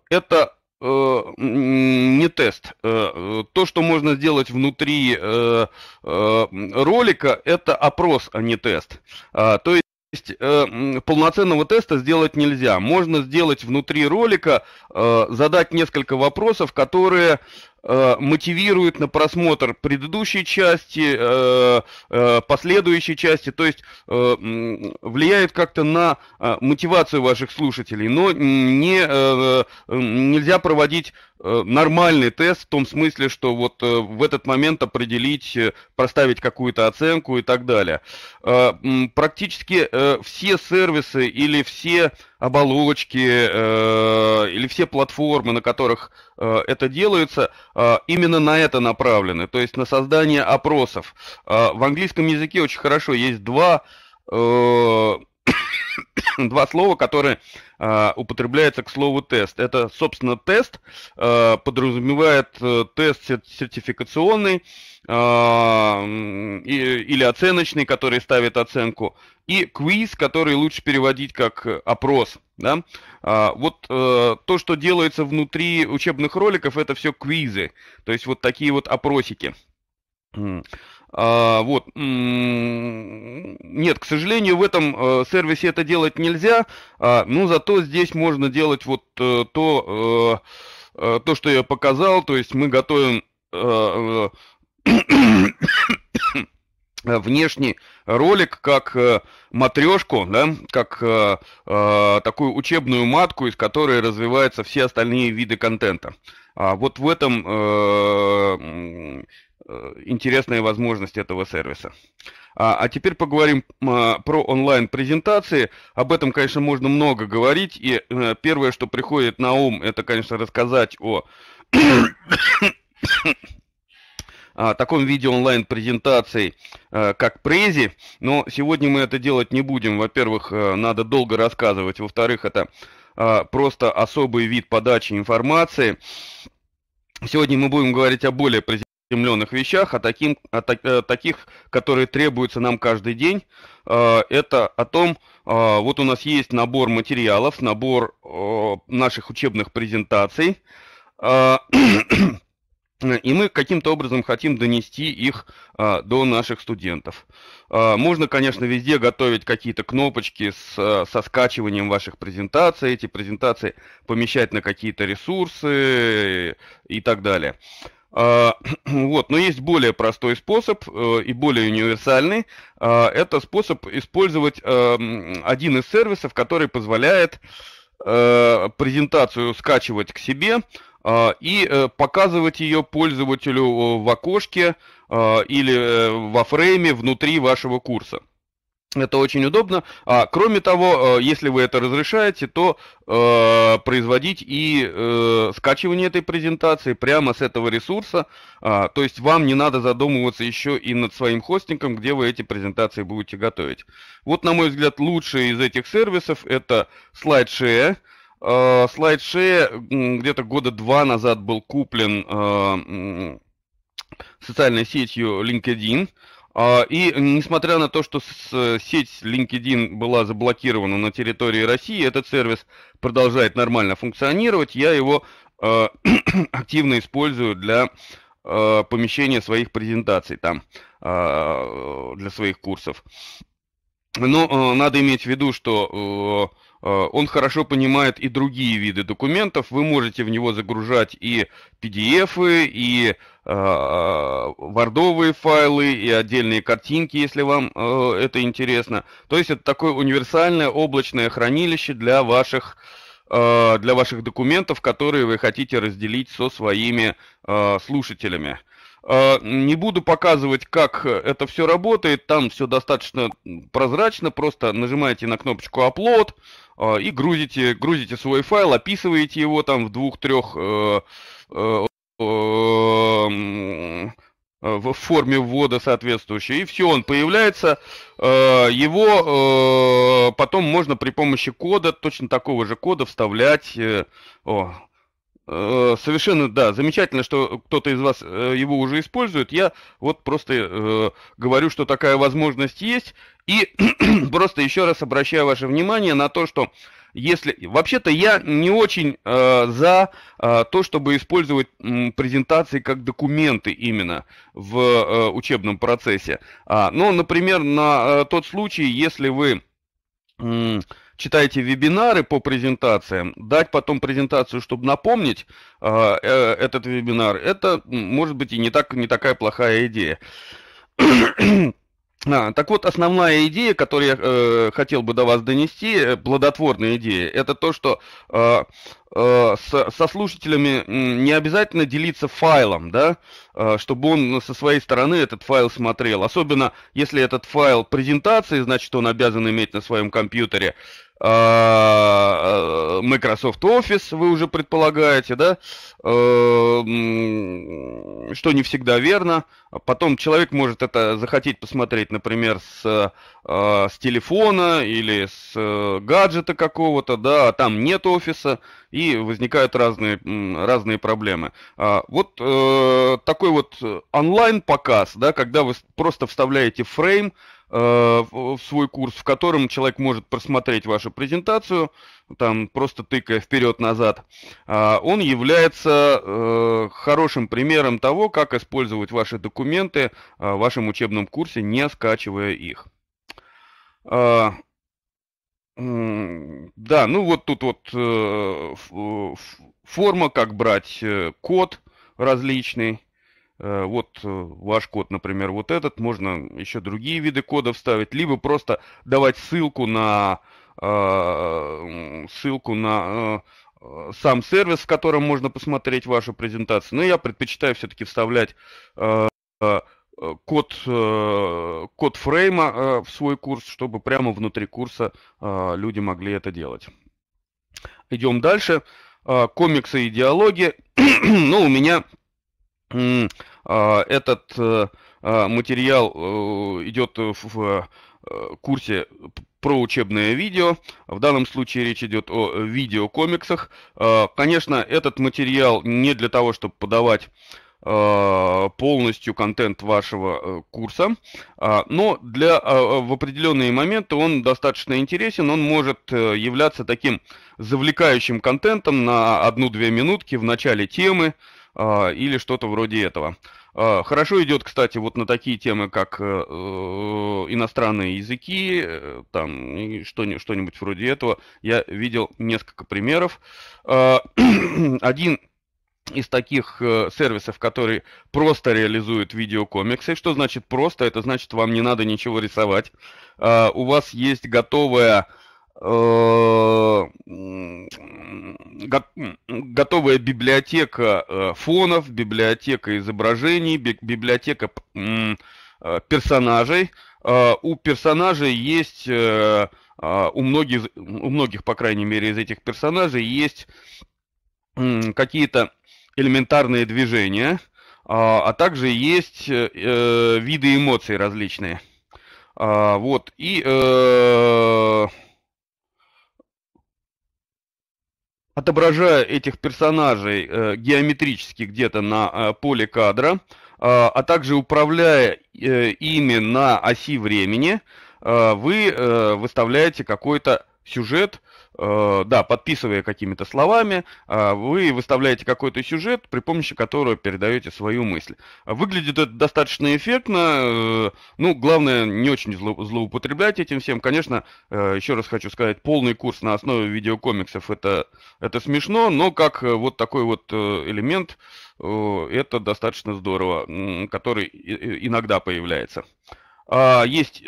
это не тест. Э, то, что можно сделать внутри э, ролика, это опрос, а не тест. А, то есть полноценного теста сделать нельзя. Можно сделать внутри ролика, задать несколько вопросов, которые Э, мотивирует на просмотр предыдущей части, э, э, последующей части, то есть влияет как-то на мотивацию ваших слушателей, но не, нельзя проводить нормальный тест в том смысле, что вот в этот момент определить, проставить какую-то оценку и так далее. Практически все сервисы или все оболочки или все платформы, на которых это делается, именно на это направлены, то есть на создание опросов. В английском языке очень хорошо есть два, э, два слова, которые а, употребляются к слову тест. Это, собственно, тест подразумевает э, тест сертификационный или оценочный, который ставит оценку, и квиз, который лучше переводить как опрос. Да? А, вот э, то, что делается внутри учебных роликов, это все квизы, то есть вот такие вот опросики. А, вот. Нет, к сожалению, в этом э, сервисе это делать нельзя, а, но зато здесь можно делать вот э, то, э, то, что я показал, то есть мы готовим внешний ролик как э, матрешку, да, как э, э, такую учебную матку, из которой развиваются все остальные виды контента. А вот в этом э, интересная возможность этого сервиса. А, а теперь поговорим а, про онлайн-презентации. Об этом, конечно, можно много говорить. И а, первое, что приходит на ум, это, конечно, рассказать о а, таком виде онлайн-презентаций, а, как Прези, но сегодня мы это делать не будем. Во-первых, надо долго рассказывать, во-вторых, это просто особый вид подачи информации. Сегодня мы будем говорить о более приземленных вещах, о, таким, о, о таких, которые требуются нам каждый день. Это о том, вот у нас есть набор материалов, набор наших учебных презентаций. И мы каким-то образом хотим донести их а, до наших студентов. А, можно, конечно, везде готовить какие-то кнопочки с, а, со скачиванием ваших презентаций, эти презентации помещать на какие-то ресурсы и так далее. А, вот, но есть более простой способ э, и более универсальный. А, это способ использовать э, один из сервисов, который позволяет э, презентацию скачивать к себе, а, и э, показывать ее пользователю в окошке или во фрейме внутри вашего курса. Это очень удобно. А, кроме того, если вы это разрешаете, то э, производить и э, скачивание этой презентации прямо с этого ресурса. А, то есть вам не надо задумываться еще и над своим хостингом, где вы эти презентации будете готовить. Вот, на мой взгляд, лучший из этих сервисов это SlideShare. Э, SlideShare где-то года два назад был куплен э, социальной сетью LinkedIn. Э, и несмотря на то, что сеть LinkedIn была заблокирована на территории России, этот сервис продолжает нормально функционировать. Я его активно использую для помещения своих презентаций там, для своих курсов. Но надо иметь в виду, что Э, он хорошо понимает и другие виды документов. Вы можете в него загружать и PDF, и вардовые э, файлы, и отдельные картинки, если вам э, это интересно. То есть это такое универсальное облачное хранилище для ваших для ваших документов, которые вы хотите разделить со своими слушателями. Не буду показывать, как это все работает, там все достаточно прозрачно, просто нажимаете на кнопочку Upload, и грузите, грузите свой файл, описываете его там в двух-трех э, э, э, в форме ввода соответствующей, и все, он появляется, его потом можно при помощи кода, точно такого же кода вставлять, совершенно, да, замечательно, что кто-то из вас э, его уже использует. Я вот просто э, говорю, что такая возможность есть. И просто еще раз обращаю ваше внимание на то, что если... Вообще-то я не очень э, за э, то, чтобы использовать э, презентации как документы именно в э, учебном процессе. А, но, например, на э, тот случай, если вы... Э, читаете вебинары по презентациям, дать потом презентацию, чтобы напомнить э, э, этот вебинар, это может быть и не, так, не такая плохая идея. А, так вот, основная идея, которую я э, хотел бы до вас донести, э, плодотворная идея, это то, что э, э, с, со слушателями не обязательно делиться файлом, да, э, чтобы он со своей стороны этот файл смотрел. Особенно, если этот файл презентации, значит, он обязан иметь на своем компьютере. А, э, Microsoft Office, вы уже предполагаете, да, э, что не всегда верно. Потом человек может это захотеть посмотреть, например, с, э, с телефона или с гаджета какого-то, да, а там нет офиса, и возникают разные, разные проблемы. А, вот такой вот онлайн-показ, да, когда вы просто вставляете фрейм, в свой курс, в котором человек может просмотреть вашу презентацию, там просто тыкая вперед-назад, а, он является э, хорошим примером того, как использовать ваши документы э, в вашем учебном курсе, не скачивая их. А, да, ну вот тут вот форма, как брать код различный. Э, вот э, ваш код, например, вот этот, можно еще другие виды кода вставить, либо просто давать ссылку на э, ссылку на сам сервис, в котором можно посмотреть вашу презентацию. Но я предпочитаю все-таки вставлять код, код фрейма в свой курс, чтобы прямо внутри курса люди могли это делать. Идем дальше. Комиксы и диалоги. ну, у меня этот э, а, материал э, идет в курсе про учебное видео. В данном случае речь идет о видеокомиксах. Конечно, этот материал не для того, чтобы подавать полностью контент вашего курса, но для, в определенные моменты он достаточно интересен, он может являться таким завлекающим контентом на одну-две минутки в начале темы или что-то вроде этого. А, хорошо идет, кстати, вот на такие темы, как э, э, иностранные языки, э, там что-нибудь вроде этого. Я видел несколько примеров. А, один из таких сервисов, который просто реализует видеокомиксы. Что значит просто? Это значит, вам не надо ничего рисовать. А, у вас есть готовая готовая библиотека э, фонов, библиотека изображений, библиотека э, персонажей. У персонажей есть, у многих, у многих, по крайней мере, из этих персонажей есть какие-то элементарные движения, а также есть виды эмоций различные. Вот, и отображая этих персонажей э, геометрически где-то на э, поле кадра, э, а также управляя э, ими на оси времени, э, вы э, выставляете какой-то сюжет, да, подписывая какими-то словами, э, вы выставляете какой-то сюжет, при помощи которого передаете свою мысль. Выглядит это достаточно эффектно, э, ну, главное, не очень злоупотреблять этим всем. Конечно, еще раз хочу сказать, полный курс на основе видеокомиксов это, это смешно, но как вот такой вот элемент, это достаточно здорово, который иногда появляется. А, есть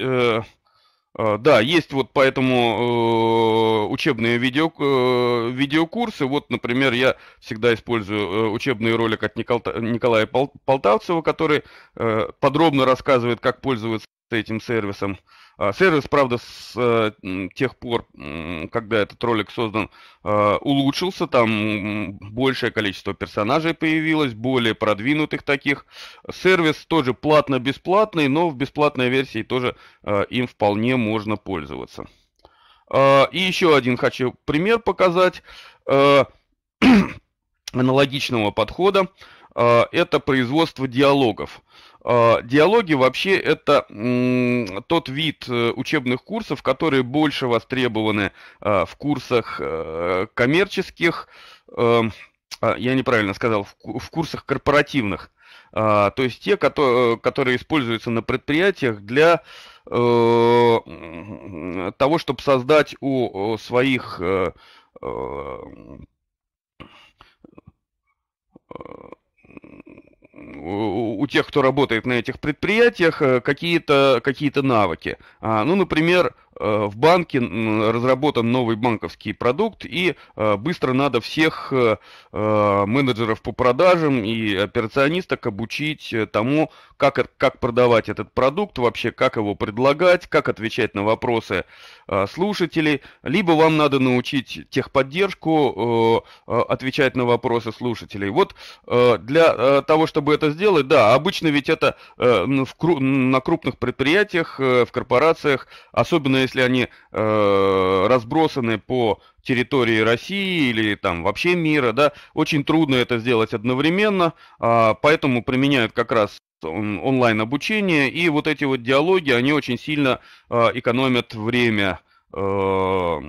да, есть вот поэтому э, учебные видео, э, видеокурсы. Вот, например, я всегда использую э, учебный ролик от Никол, Николая Полтавцева, который э, подробно рассказывает, как пользоваться этим сервисом. А, сервис, правда, с э, тех пор, когда этот ролик создан, э, улучшился. Там большее количество персонажей появилось, более продвинутых таких. Сервис тоже платно-бесплатный, но в бесплатной версии тоже э, им вполне можно пользоваться. А, и еще один хочу пример показать аналогичного подхода. Это производство диалогов. А, диалоги вообще это тот вид э, учебных курсов, которые больше востребованы а, в курсах э, коммерческих, э, а, я неправильно сказал, в курсах корпоративных. То есть те, которые используются на предприятиях для того, чтобы создать у своих у тех, кто работает на этих предприятиях, э, какие-то какие навыки. А, ну, например, в банке разработан новый банковский продукт, и э, быстро надо всех э, менеджеров по продажам и операционисток обучить тому, как, как продавать этот продукт, вообще как его предлагать, как отвечать на вопросы слушателей. Либо вам надо научить техподдержку отвечать на вопросы слушателей. Вот для того, чтобы это сделать, да, обычно ведь это на крупных предприятиях, в корпорациях, особенно если они э, разбросаны по территории России или там вообще мира, да, очень трудно это сделать одновременно, э, поэтому применяют как раз онлайн обучение и вот эти вот диалоги, они очень сильно э, экономят время э,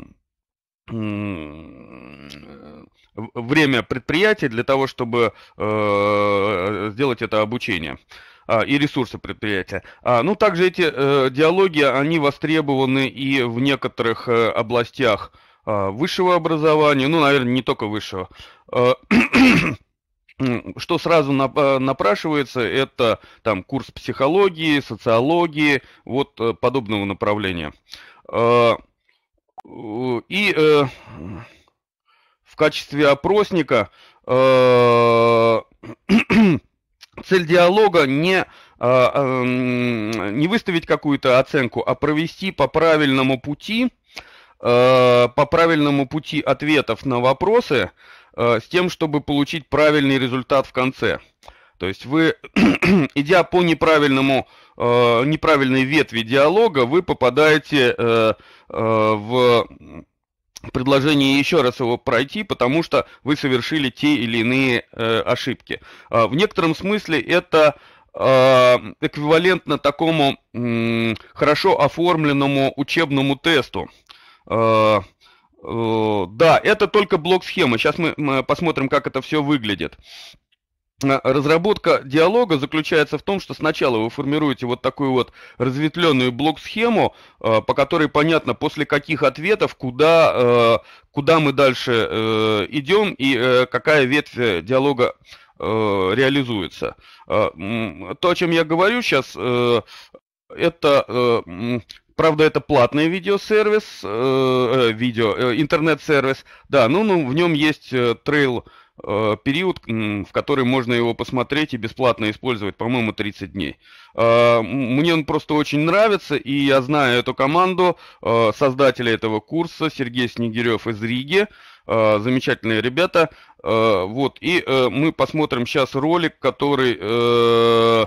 время предприятия для того, чтобы э, сделать это обучение. А, и ресурсы предприятия. А, ну, также эти э, диалоги, они востребованы и в некоторых э, областях а, высшего образования, ну, наверное, не только высшего. Что сразу напрашивается, это там курс психологии, социологии, вот э, подобного направления. И в качестве опросника цель диалога не, а, а, не выставить какую-то оценку, а провести по правильному пути, а, по правильному пути ответов на вопросы с тем, чтобы получить правильный результат в конце. То есть вы, идя по неправильному, э, неправильной ветви диалога, вы попадаете э, э, в предложение еще раз его пройти, потому что вы совершили те или иные э, ошибки. Э, в некотором смысле это э, эквивалентно такому хорошо оформленному учебному тесту. Э, э, да, это только блок схемы. Сейчас мы посмотрим, как это все выглядит. Э, разработка диалога заключается в том, что сначала вы формируете вот такую вот разветвленную блок-схему, э, по которой понятно, после каких ответов, куда, э, куда мы дальше идем и какая ветвь диалога реализуется. То, о чем я говорю сейчас, это Правда, это платный видеосервис, видео, интернет-сервис. Да, ну, ну, в нем есть трейл Э, период, в который можно его посмотреть и бесплатно использовать, по-моему, 30 дней. Э, мне он просто очень нравится, и я знаю эту команду, э, создателя этого курса, Сергей Снегирев из Риги, замечательные ребята. Вот, и мы посмотрим сейчас ролик, который Э,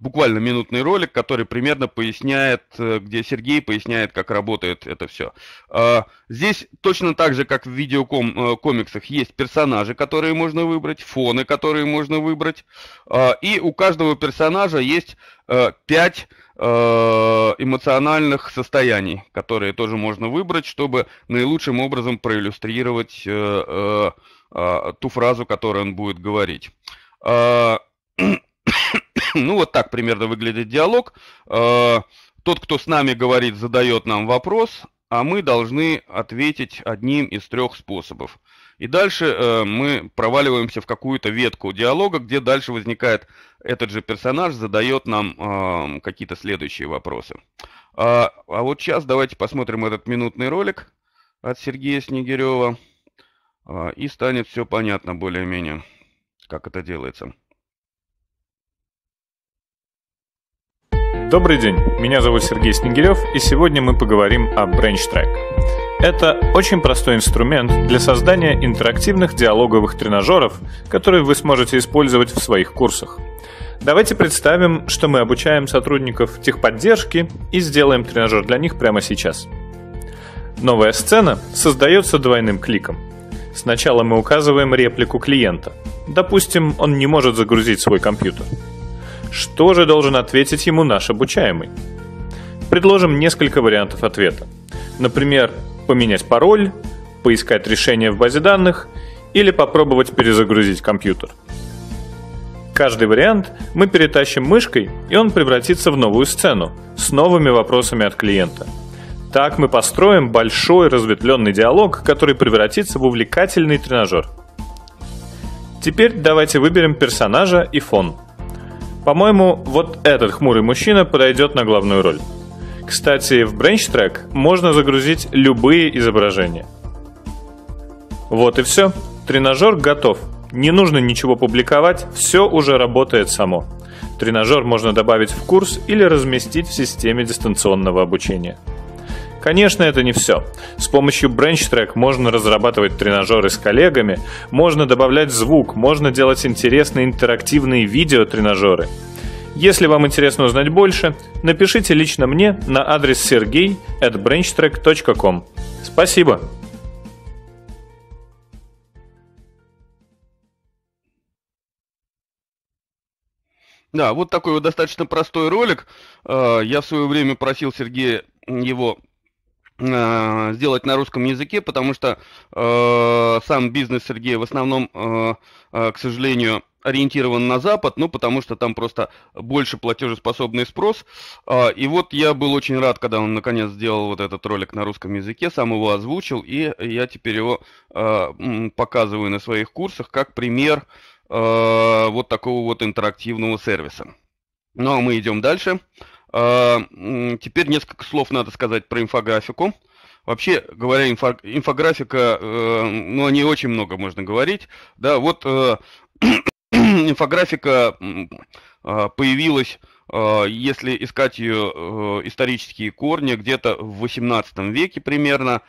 буквально минутный ролик, который примерно поясняет, э, где Сергей поясняет, как работает это все. А, здесь точно так же, как в видеокомиксах, э, есть персонажи, которые можно выбрать, фоны, которые можно выбрать, а, и у каждого персонажа есть 5 эмоциональных состояний, которые тоже можно выбрать, чтобы наилучшим образом проиллюстрировать ту фразу, которую он будет говорить. Ну, вот так примерно выглядит диалог. Э, тот, кто с нами говорит, задает нам вопрос, а мы должны ответить одним из трех способов. И дальше э, мы проваливаемся в какую-то ветку диалога, где дальше возникает этот же персонаж, задает нам э, какие-то следующие вопросы. А, а вот сейчас давайте посмотрим этот минутный ролик от Сергея Снегирева, и станет все понятно более-менее, как это делается. Добрый день, меня зовут Сергей Снегирев, и сегодня мы поговорим о Branch Track. Это очень простой инструмент для создания интерактивных диалоговых тренажеров, которые вы сможете использовать в своих курсах. Давайте представим, что мы обучаем сотрудников техподдержки и сделаем тренажер для них прямо сейчас. Новая сцена создается двойным кликом. Сначала мы указываем реплику клиента. Допустим, он не может загрузить свой компьютер. Что же должен ответить ему наш обучаемый? Предложим несколько вариантов ответа. Например, поменять пароль, поискать решение в базе данных или попробовать перезагрузить компьютер. Каждый вариант мы перетащим мышкой, и он превратится в новую сцену с новыми вопросами от клиента. Так мы построим большой разветвленный диалог, который превратится в увлекательный тренажер. Теперь давайте выберем персонажа и фон – по-моему, вот этот хмурый мужчина подойдет на главную роль. Кстати, в Branch Track можно загрузить любые изображения. Вот и все. Тренажер готов. Не нужно ничего публиковать, все уже работает само. Тренажер можно добавить в курс или разместить в системе дистанционного обучения. Конечно, это не все. С помощью BranchTrack можно разрабатывать тренажеры с коллегами, можно добавлять звук, можно делать интересные интерактивные видео-тренажеры. Если вам интересно узнать больше, напишите лично мне на адрес sergey at branchtrack.com. Спасибо! Да, вот такой вот достаточно простой ролик. Э, я в свое время просил Сергея его сделать на русском языке, потому что э, сам бизнес Сергея в основном, э, э, к сожалению, ориентирован на Запад, ну, потому что там просто больше платежеспособный спрос. Э, и вот я был очень рад, когда он наконец сделал вот этот ролик на русском языке, сам его озвучил, и я теперь его э, показываю на своих курсах как пример э, вот такого вот интерактивного сервиса. Ну, а мы идем дальше. Дальше. А, теперь несколько слов надо сказать про инфографику. Вообще говоря, инфо, инфографика, э, ну, о ней очень много можно говорить. Да, вот э, инфографика э, появилась, э, если искать ее э, исторические корни, где-то в 18 веке примерно,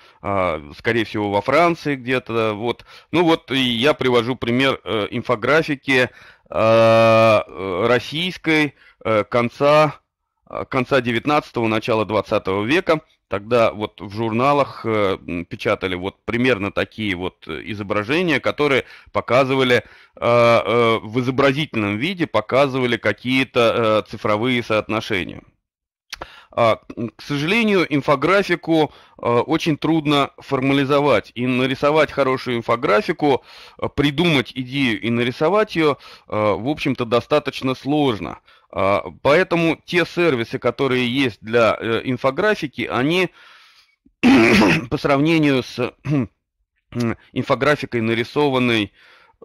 скорее всего во Франции где-то. Вот. Ну вот я привожу пример инфографики российской конца конца 19-го, начала 20 века. Тогда вот в журналах печатали вот примерно такие вот изображения, которые показывали в изобразительном виде показывали какие-то цифровые соотношения. А, к сожалению, инфографику а, очень трудно формализовать. И нарисовать хорошую инфографику, а, придумать идею и нарисовать ее, в общем-то, достаточно сложно. Поэтому те сервисы, которые есть для э, инфографики, они по сравнению с инфографикой, нарисованной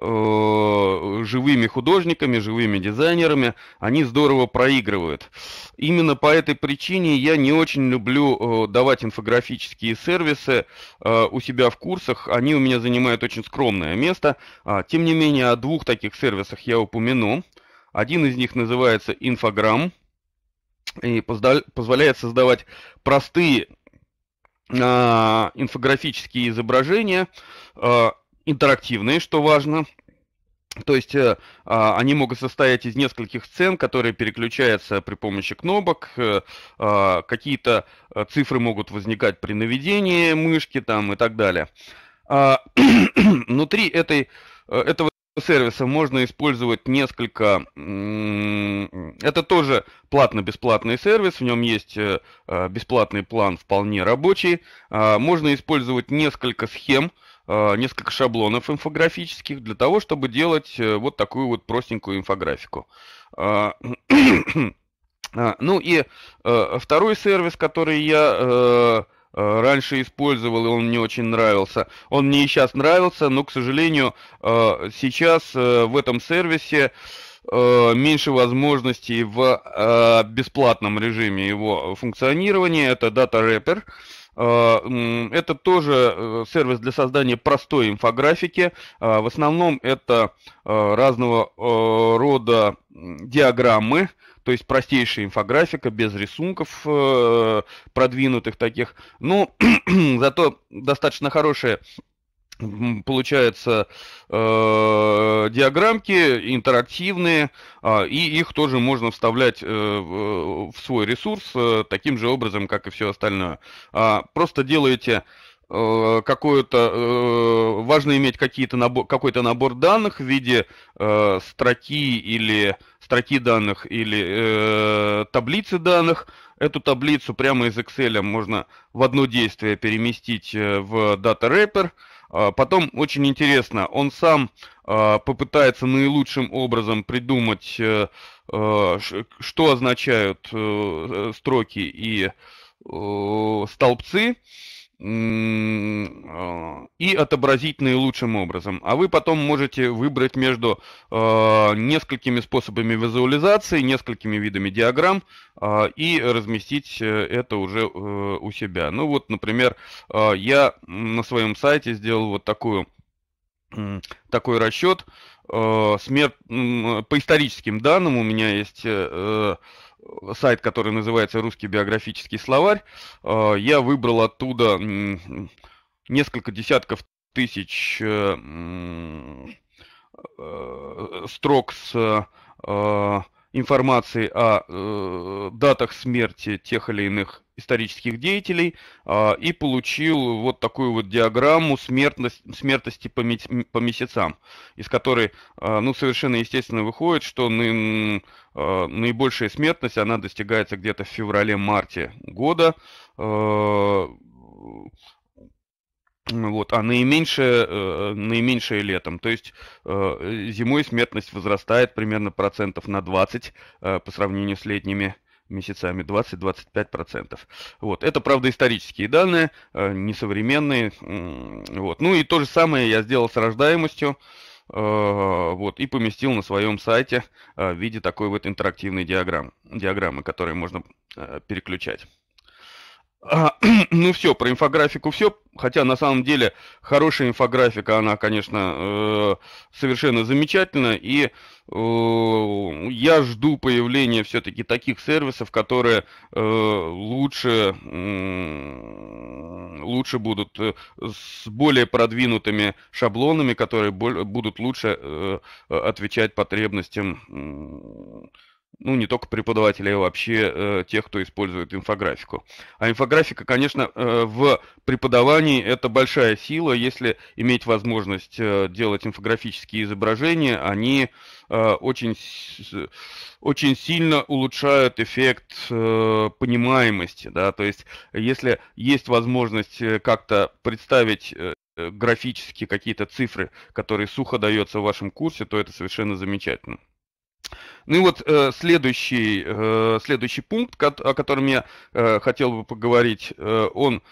живыми художниками, живыми дизайнерами, они здорово проигрывают. Именно по этой причине я не очень люблю э, давать инфографические сервисы э, у себя в курсах, они у меня занимают очень скромное место. А, тем не менее, о двух таких сервисах я упомяну. Один из них называется Инфограмм и позволяет создавать простые а, инфографические изображения, а, интерактивные, что важно. То есть э, а, они могут состоять из нескольких сцен, которые переключаются при помощи кнопок. Э, э, какие-то э, цифры могут возникать при наведении мышки там и так далее. А, внутри этой, э, этого сервиса можно использовать несколько... Это тоже платно-бесплатный сервис, в нем есть э, бесплатный план вполне рабочий. А, можно использовать несколько схем, Э, несколько шаблонов инфографических для того, чтобы делать э, вот такую вот простенькую инфографику. Э, ну и второй сервис, который я раньше использовал, и он мне очень нравился. Он мне и сейчас нравился, но, к сожалению, сейчас в этом сервисе меньше возможностей в бесплатном режиме его функционирования. Это Data Wrapper. А, это тоже э, сервис для создания простой инфографики. А, в основном это разного рода диаграммы, то есть простейшая инфографика, без рисунков э, продвинутых таких. Но зато достаточно хорошая получается э, диаграммки интерактивные, э, и их тоже можно вставлять э, в свой ресурс э, таким же образом, как и все остальное. А, просто делаете э, какое-то э, важно иметь какие-то набор, какой-то набор данных в виде э, строки или строки данных или э, таблицы данных. Эту таблицу прямо из Excel можно в одно действие переместить э, в Data Wrapper. А, потом очень интересно, он сам а, попытается наилучшим образом придумать, э, а, что означают э, строки и столбцы, и отобразить наилучшим образом. А вы потом можете выбрать между э, несколькими способами визуализации, несколькими видами диаграмм э, и разместить э, это уже э, у себя. Ну вот, например, э, я на своем сайте сделал вот такую, э, такой расчет. Э, смер... По историческим данным у меня есть... Э, сайт, который называется «Русский биографический словарь». Э, я выбрал оттуда несколько десятков тысяч э, э, строк с информацией о датах смерти тех или иных исторических деятелей а, и получил вот такую вот диаграмму смертность, смертности по, по месяцам, из которой а, ну, совершенно естественно выходит, что а, наибольшая смертность она достигается где-то в феврале-марте года, вот, а наименьшее, э, наименьшее летом. То есть э, зимой смертность возрастает примерно процентов на 20 э, по сравнению с летними месяцами 20-25%. Вот. Это, правда, исторические данные, э, несовременные. Вот. Ну и то же самое я сделал с рождаемостью. Э, вот, и поместил на своем сайте э, в виде такой вот интерактивной диаграммы, диаграммы, которые можно переключать. А, ну все, про инфографику все, хотя на самом деле хорошая инфографика, она, конечно, э, совершенно замечательна, и э, я жду появления все-таки таких сервисов, которые э, лучше, лучше будут с более продвинутыми шаблонами, которые будут лучше отвечать потребностям ну, не только преподавателей, а вообще э, тех, кто использует инфографику. А инфографика, конечно, э, в преподавании это большая сила. Если иметь возможность э, делать инфографические изображения, они э, очень, очень сильно улучшают эффект э, понимаемости. Да? То есть, если есть возможность э, как-то представить э, графически какие-то цифры, которые сухо даются в вашем курсе, то это совершенно замечательно. Ну и вот э, следующий, э, следующий пункт, о котором я э, хотел бы поговорить, э, он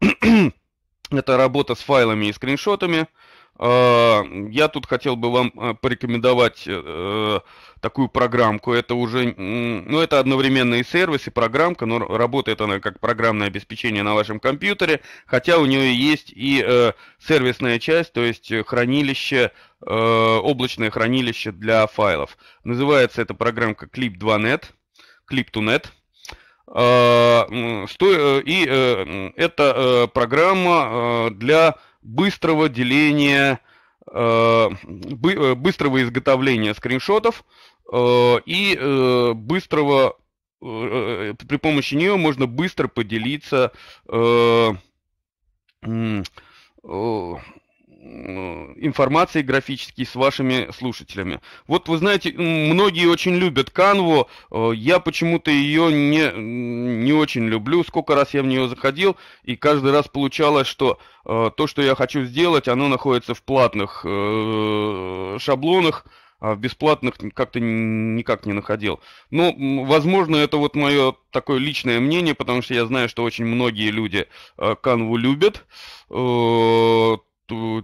это работа с файлами и скриншотами. Я тут хотел бы вам э, порекомендовать э, такую программку. Это уже, ну, это одновременно и сервис, и программка, но работает она как программное обеспечение на вашем компьютере, хотя у нее есть и э, сервисная часть, то есть хранилище, э, облачное хранилище для файлов. Называется эта программка Clip2net, Clip2net. И это программа для быстрого деления, быстрого изготовления скриншотов Э, и э, быстрого э, при помощи нее можно быстро поделиться информацией графической с вашими слушателями. Вот вы знаете, многие очень любят Canva, я почему-то ее не, не очень люблю. Сколько раз я в нее заходил, и каждый раз получалось, что то, что я хочу сделать, оно находится в платных шаблонах, а в бесплатных как-то никак не находил. Ну, возможно, это вот мое такое личное мнение, потому что я знаю, что очень многие люди канву любят. Э,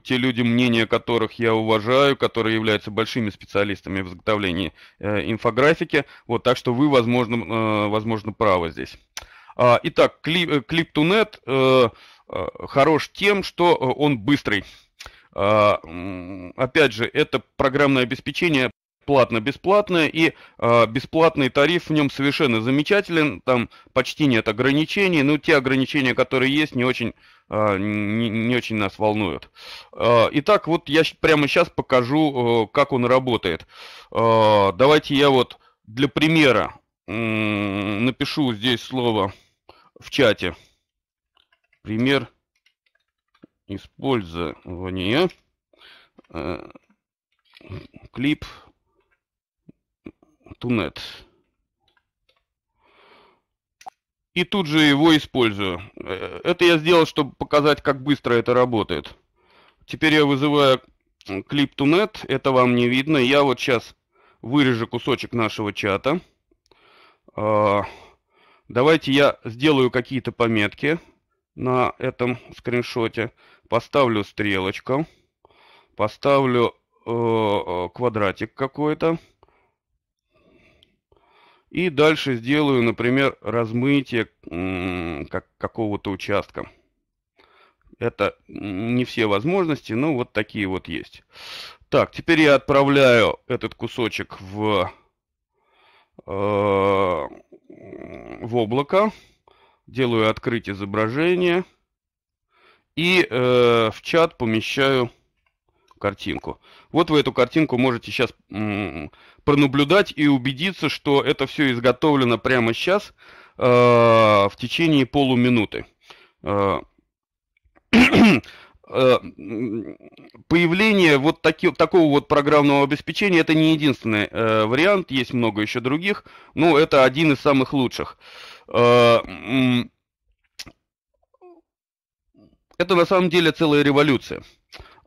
те люди, мнения которых я уважаю, которые являются большими специалистами в изготовлении э, инфографики. Вот, так что вы, возможно, э, возможно правы здесь. А, итак, Clip2Net хорош тем, что он быстрый. А, опять же, это программное обеспечение платно-бесплатное, и э, бесплатный тариф в нем совершенно замечателен, там почти нет ограничений, но те ограничения, которые есть, не очень, э, не, не очень нас волнуют. Э, итак, вот я прямо сейчас покажу, э, как он работает. Э, давайте я вот для примера напишу здесь слово в чате. Пример использование э, клип тунет. И тут же его использую. Э, это я сделал, чтобы показать, как быстро это работает. Теперь я вызываю клип тунет. Это вам не видно. Я вот сейчас вырежу кусочек нашего чата. А, давайте я сделаю какие-то пометки на этом скриншоте поставлю стрелочку, поставлю э, э, квадратик какой-то. И дальше сделаю, например, размытие как, какого-то участка. Это не все возможности, но вот такие вот есть. Так, теперь я отправляю этот кусочек в, э, в облако. Делаю открыть изображение. И э, в чат помещаю картинку. Вот вы эту картинку можете сейчас пронаблюдать и убедиться, что это все изготовлено прямо сейчас э, в течение полуминуты. Э, э, появление вот таки, такого вот программного обеспечения это не единственный э, вариант, есть много еще других, но это один из самых лучших. Э, это на самом деле целая революция.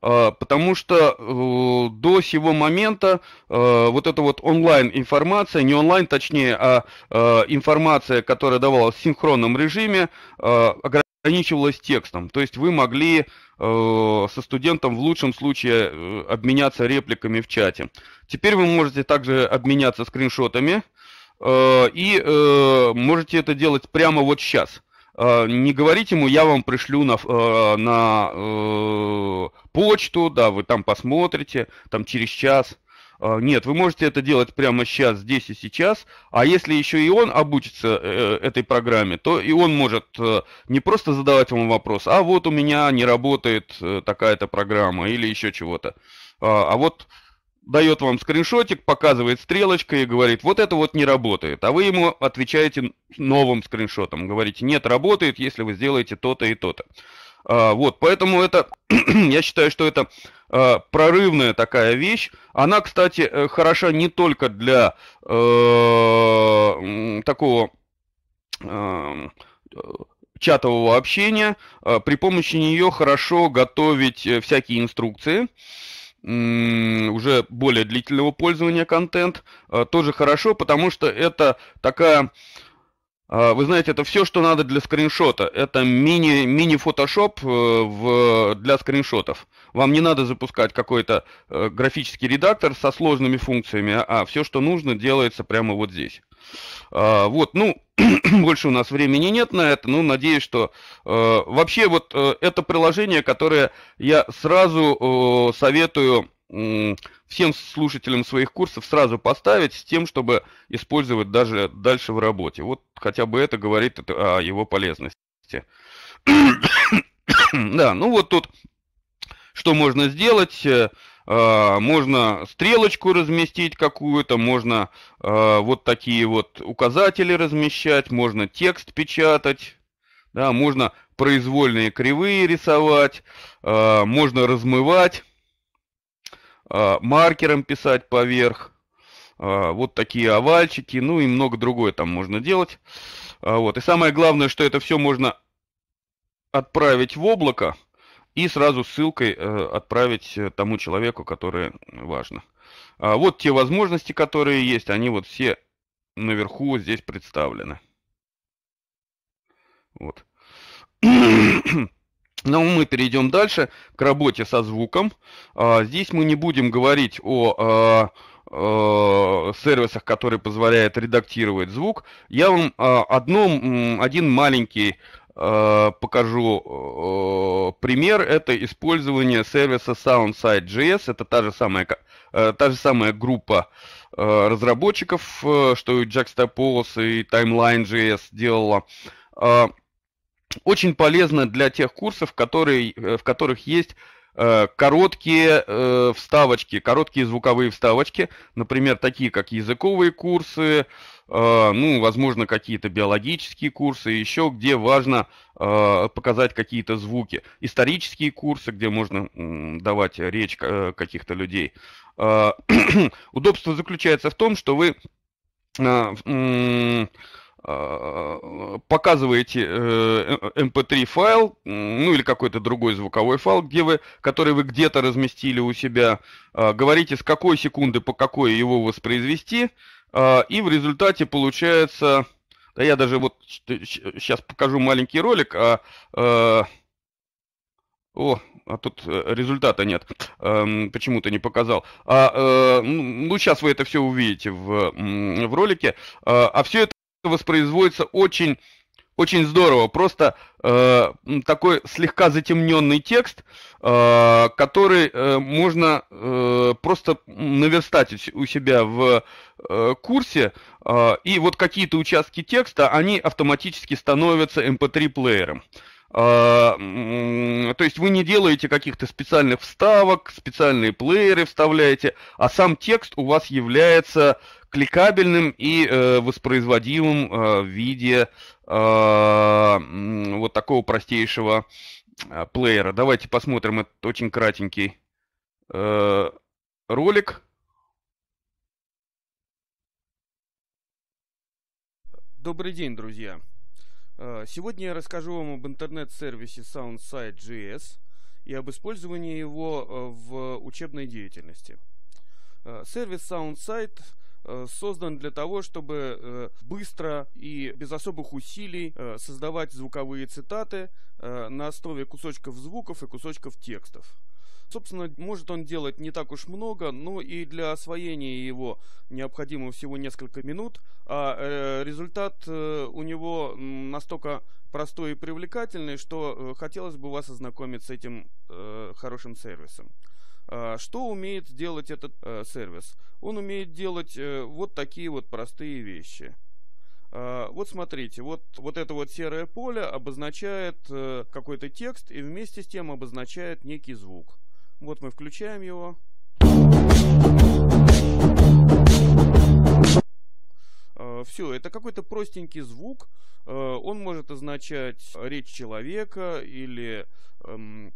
А, потому что э, до сего момента э, вот эта вот онлайн-информация, не онлайн точнее, а э, информация, которая давалась в синхронном режиме, ограничивалась текстом. То есть вы могли со студентом в лучшем случае обменяться репликами в чате. Теперь вы можете также обменяться скриншотами и можете это делать прямо вот сейчас. не говорить ему, я вам пришлю на, на почту, да, вы там посмотрите, там через час. А, нет, вы можете это делать прямо сейчас, здесь и сейчас. А если еще и он обучится э, этой программе, то и он может э, не просто задавать вам вопрос, а вот у меня не работает э, такая-то программа или еще чего-то. А, а вот дает вам скриншотик, показывает стрелочкой и говорит, вот это вот не работает. А вы ему отвечаете новым скриншотом. Говорите, нет, работает, если вы сделаете то-то и то-то. А, вот, поэтому это, я считаю, что это а, прорывная такая вещь. Она, кстати, э, хороша не только для э, такого э, чатового общения. А, при помощи нее хорошо готовить э, всякие инструкции уже более длительного пользования контент. Тоже хорошо, потому что это такая вы знаете, это все, что надо для скриншота. Это мини, мини-фотошоп э, в, для скриншотов. Вам не надо запускать какой-то э, графический редактор со сложными функциями, а, а все, что нужно, делается прямо вот здесь. А, вот, ну, больше у нас времени нет на это, ну, надеюсь, что э, вообще вот это приложение, которое я сразу советую всем слушателям своих курсов сразу поставить с тем, чтобы использовать даже дальше в работе. Вот хотя бы это говорит о его полезности. Да, ну вот тут что можно сделать? Э, а, можно стрелочку разместить какую-то, можно а, вот такие вот указатели размещать, можно текст печатать, да, можно произвольные кривые рисовать, а, можно размывать. А, маркером писать поверх, а, вот такие овальчики, ну и много другое там можно делать. А, вот. И самое главное, что это все можно отправить в облако и сразу ссылкой э, отправить э, тому человеку, который важно. Вот те возможности, которые есть, они вот все наверху здесь представлены. Вот. Но мы перейдем дальше к работе со звуком. А, здесь мы не будем говорить о а, а, сервисах, которые позволяют редактировать звук. Я вам одно, один маленький покажу пример. Это использование сервиса SoundSide.js. Это та же самая, та же самая группа разработчиков, что и Juxtapose и Timeline.js делала очень полезно для тех курсов, которые, э, в которых есть э, короткие э, вставочки, короткие звуковые вставочки, например, такие как языковые курсы, ну, возможно, какие-то биологические курсы, еще где важно показать какие-то звуки. Исторические курсы, где можно давать речь каких-то людей. Удобство заключается в том, что вы Э, показываете mp3 э, файл, ну или какой-то другой звуковой файл, где вы, который вы где-то разместили у себя, э, говорите с какой секунды по какой его воспроизвести, и в результате получается, да я даже вот сейчас покажу маленький ролик, а, о, а тут результата нет, эм, почему-то не показал. А, ну, сейчас вы это все увидите в, в ролике. А все это воспроизводится очень очень здорово. Просто э, такой слегка затемненный текст, э, который э, можно э, просто наверстать у себя в э, курсе. Э, и вот какие-то участки текста, они автоматически становятся mp3-плеером. Э, то есть вы не делаете каких-то специальных вставок, специальные плееры вставляете, а сам текст у вас является кликабельным и э, воспроизводимым э, в виде э, вот такого простейшего э, плеера. Давайте посмотрим этот очень кратенький э, ролик. Добрый день, друзья! Э, сегодня я расскажу вам об интернет-сервисе SoundSite.js и об использовании его э, в учебной деятельности. Э, сервис SoundSite создан для того, чтобы быстро и без особых усилий создавать звуковые цитаты на основе кусочков звуков и кусочков текстов. Собственно, может он делать не так уж много, но и для освоения его необходимо всего несколько минут, а э, результат э, у него настолько простой и привлекательный, что э, хотелось бы вас ознакомить с этим хорошим сервисом. А, что умеет делать этот сервис? Он умеет делать вот такие вот простые вещи. А, вот смотрите, вот, вот это вот серое поле обозначает какой-то текст и вместе с тем обозначает некий звук. Вот мы включаем его. А, Все, это какой-то простенький звук. Он может означать речь человека или эм,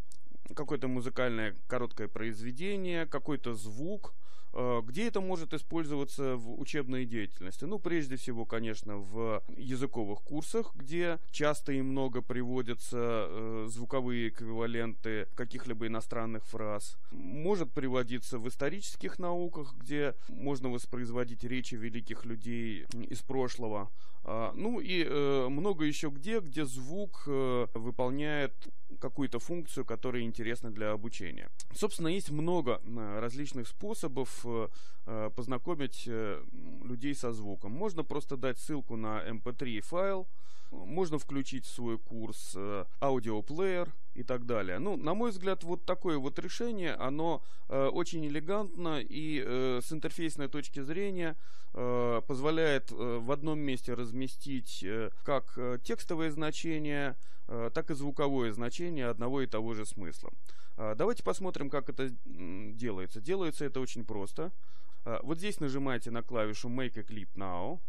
какое-то музыкальное короткое произведение, какой-то звук, Э, где это может использоваться в учебной деятельности? Ну, прежде всего, конечно, в языковых курсах, где часто и много приводятся э, звуковые эквиваленты каких-либо иностранных фраз. Может приводиться в исторических науках, где можно воспроизводить речи великих людей из прошлого. А, ну и э, много еще где, где звук выполняет какую-то функцию, которая интересна для обучения. Собственно, есть много различных способов Э, э, познакомить э, людей со звуком. Можно просто дать ссылку на mp3 эм файл, можно включить свой курс аудиоплеер и так далее. Ну, на мой взгляд, вот такое вот решение, оно э, очень элегантно и э, с интерфейсной точки зрения э, позволяет э, в одном месте разместить э, как текстовое значение, э, так и звуковое значение одного и того же смысла. А, давайте посмотрим, как это делается. Делается это очень просто. А, вот здесь нажимаете на клавишу Make a Clip Now.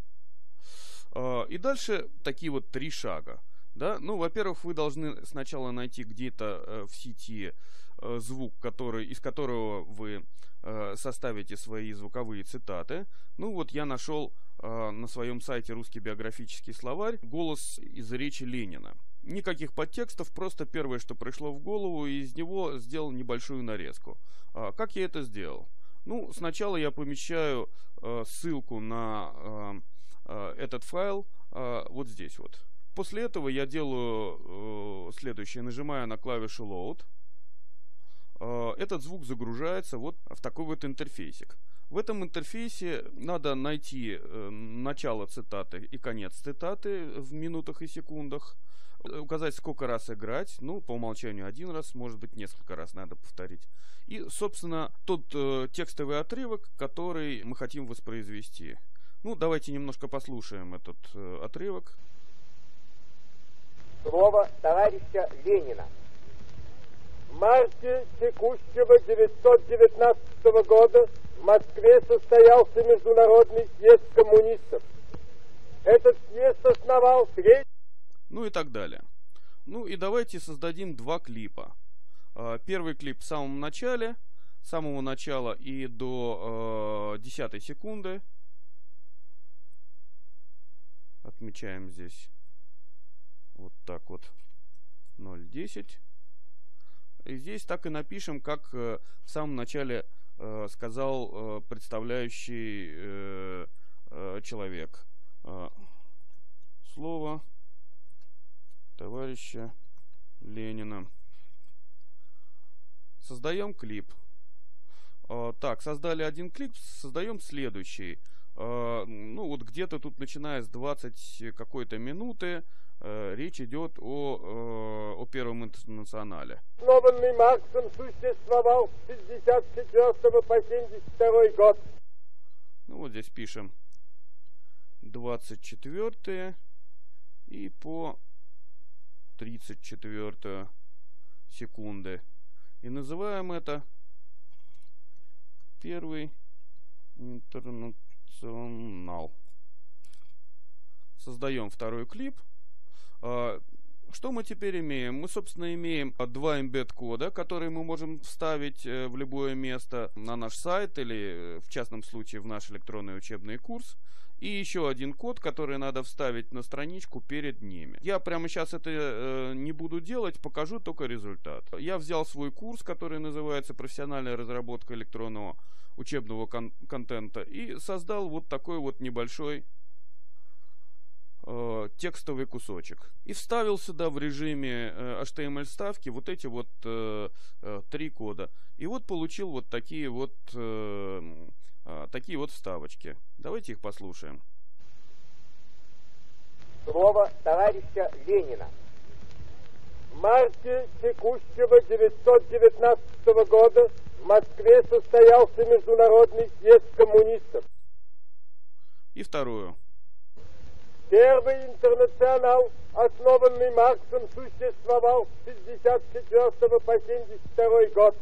А, и дальше такие вот три шага. Да? Ну, во-первых, вы должны сначала найти где-то э, в сети э, звук, который, из которого вы э, составите свои звуковые цитаты. Ну, вот я нашел на своем сайте «Русский биографический словарь» голос из речи Ленина. Никаких подтекстов, просто первое, что пришло в голову, и из него сделал небольшую нарезку. А, как я это сделал? Ну, сначала я помещаю ссылку на этот файл э, вот здесь вот. После этого я делаю э, следующее. Нажимаю на клавишу Load. Э, этот звук загружается вот в такой вот интерфейсик. В этом интерфейсе надо найти э, начало цитаты и конец цитаты в минутах и секундах указать, сколько раз играть. Ну, по умолчанию один раз, может быть, несколько раз надо повторить. И, собственно, тот э, текстовый отрывок, который мы хотим воспроизвести. Ну, давайте немножко послушаем этот э, отрывок. Слово товарища Ленина. В марте текущего 919 года в Москве состоялся международный съезд коммунистов. Этот съезд основал третий ну и так далее. Ну и давайте создадим два клипа. А, первый клип в самом начале, с самого начала и до э, 10 секунды. Отмечаем здесь вот так вот 0.10. И здесь так и напишем, как э, в самом начале э, сказал э, представляющий человек. Слово товарища Ленина. Создаем клип. Так, создали один клип, создаем следующий. А, ну, вот где-то тут, начиная с 20 какой-то минуты, а, речь идет о, о Первом интернационале. Основанный Марксом существовал с 64 по 72 год. Ну, вот здесь пишем 24 и по 34 секунды. И называем это первый интернационал. Создаем второй клип. Что мы теперь имеем? Мы, собственно, имеем два embed кода, которые мы можем вставить э, в любое место на наш сайт или, э, в частном случае, в наш электронный учебный курс. И еще один код, который надо вставить на страничку перед ними. Я прямо сейчас это э, не буду делать, покажу только результат. Я взял свой курс, который называется «Профессиональная разработка электронного учебного кон- контента» и создал вот такой вот небольшой э, текстовый кусочек и вставил сюда в режиме э, HTML ставки вот эти вот э, э, три кода. И вот получил вот такие вот э, э, такие вот вставочки. Давайте их послушаем. Слово товарища Ленина. В марте текущего 919 года в Москве состоялся Международный съезд коммунистов. И вторую. Первый интернационал, основанный Марксом, существовал с 64 по 72 год.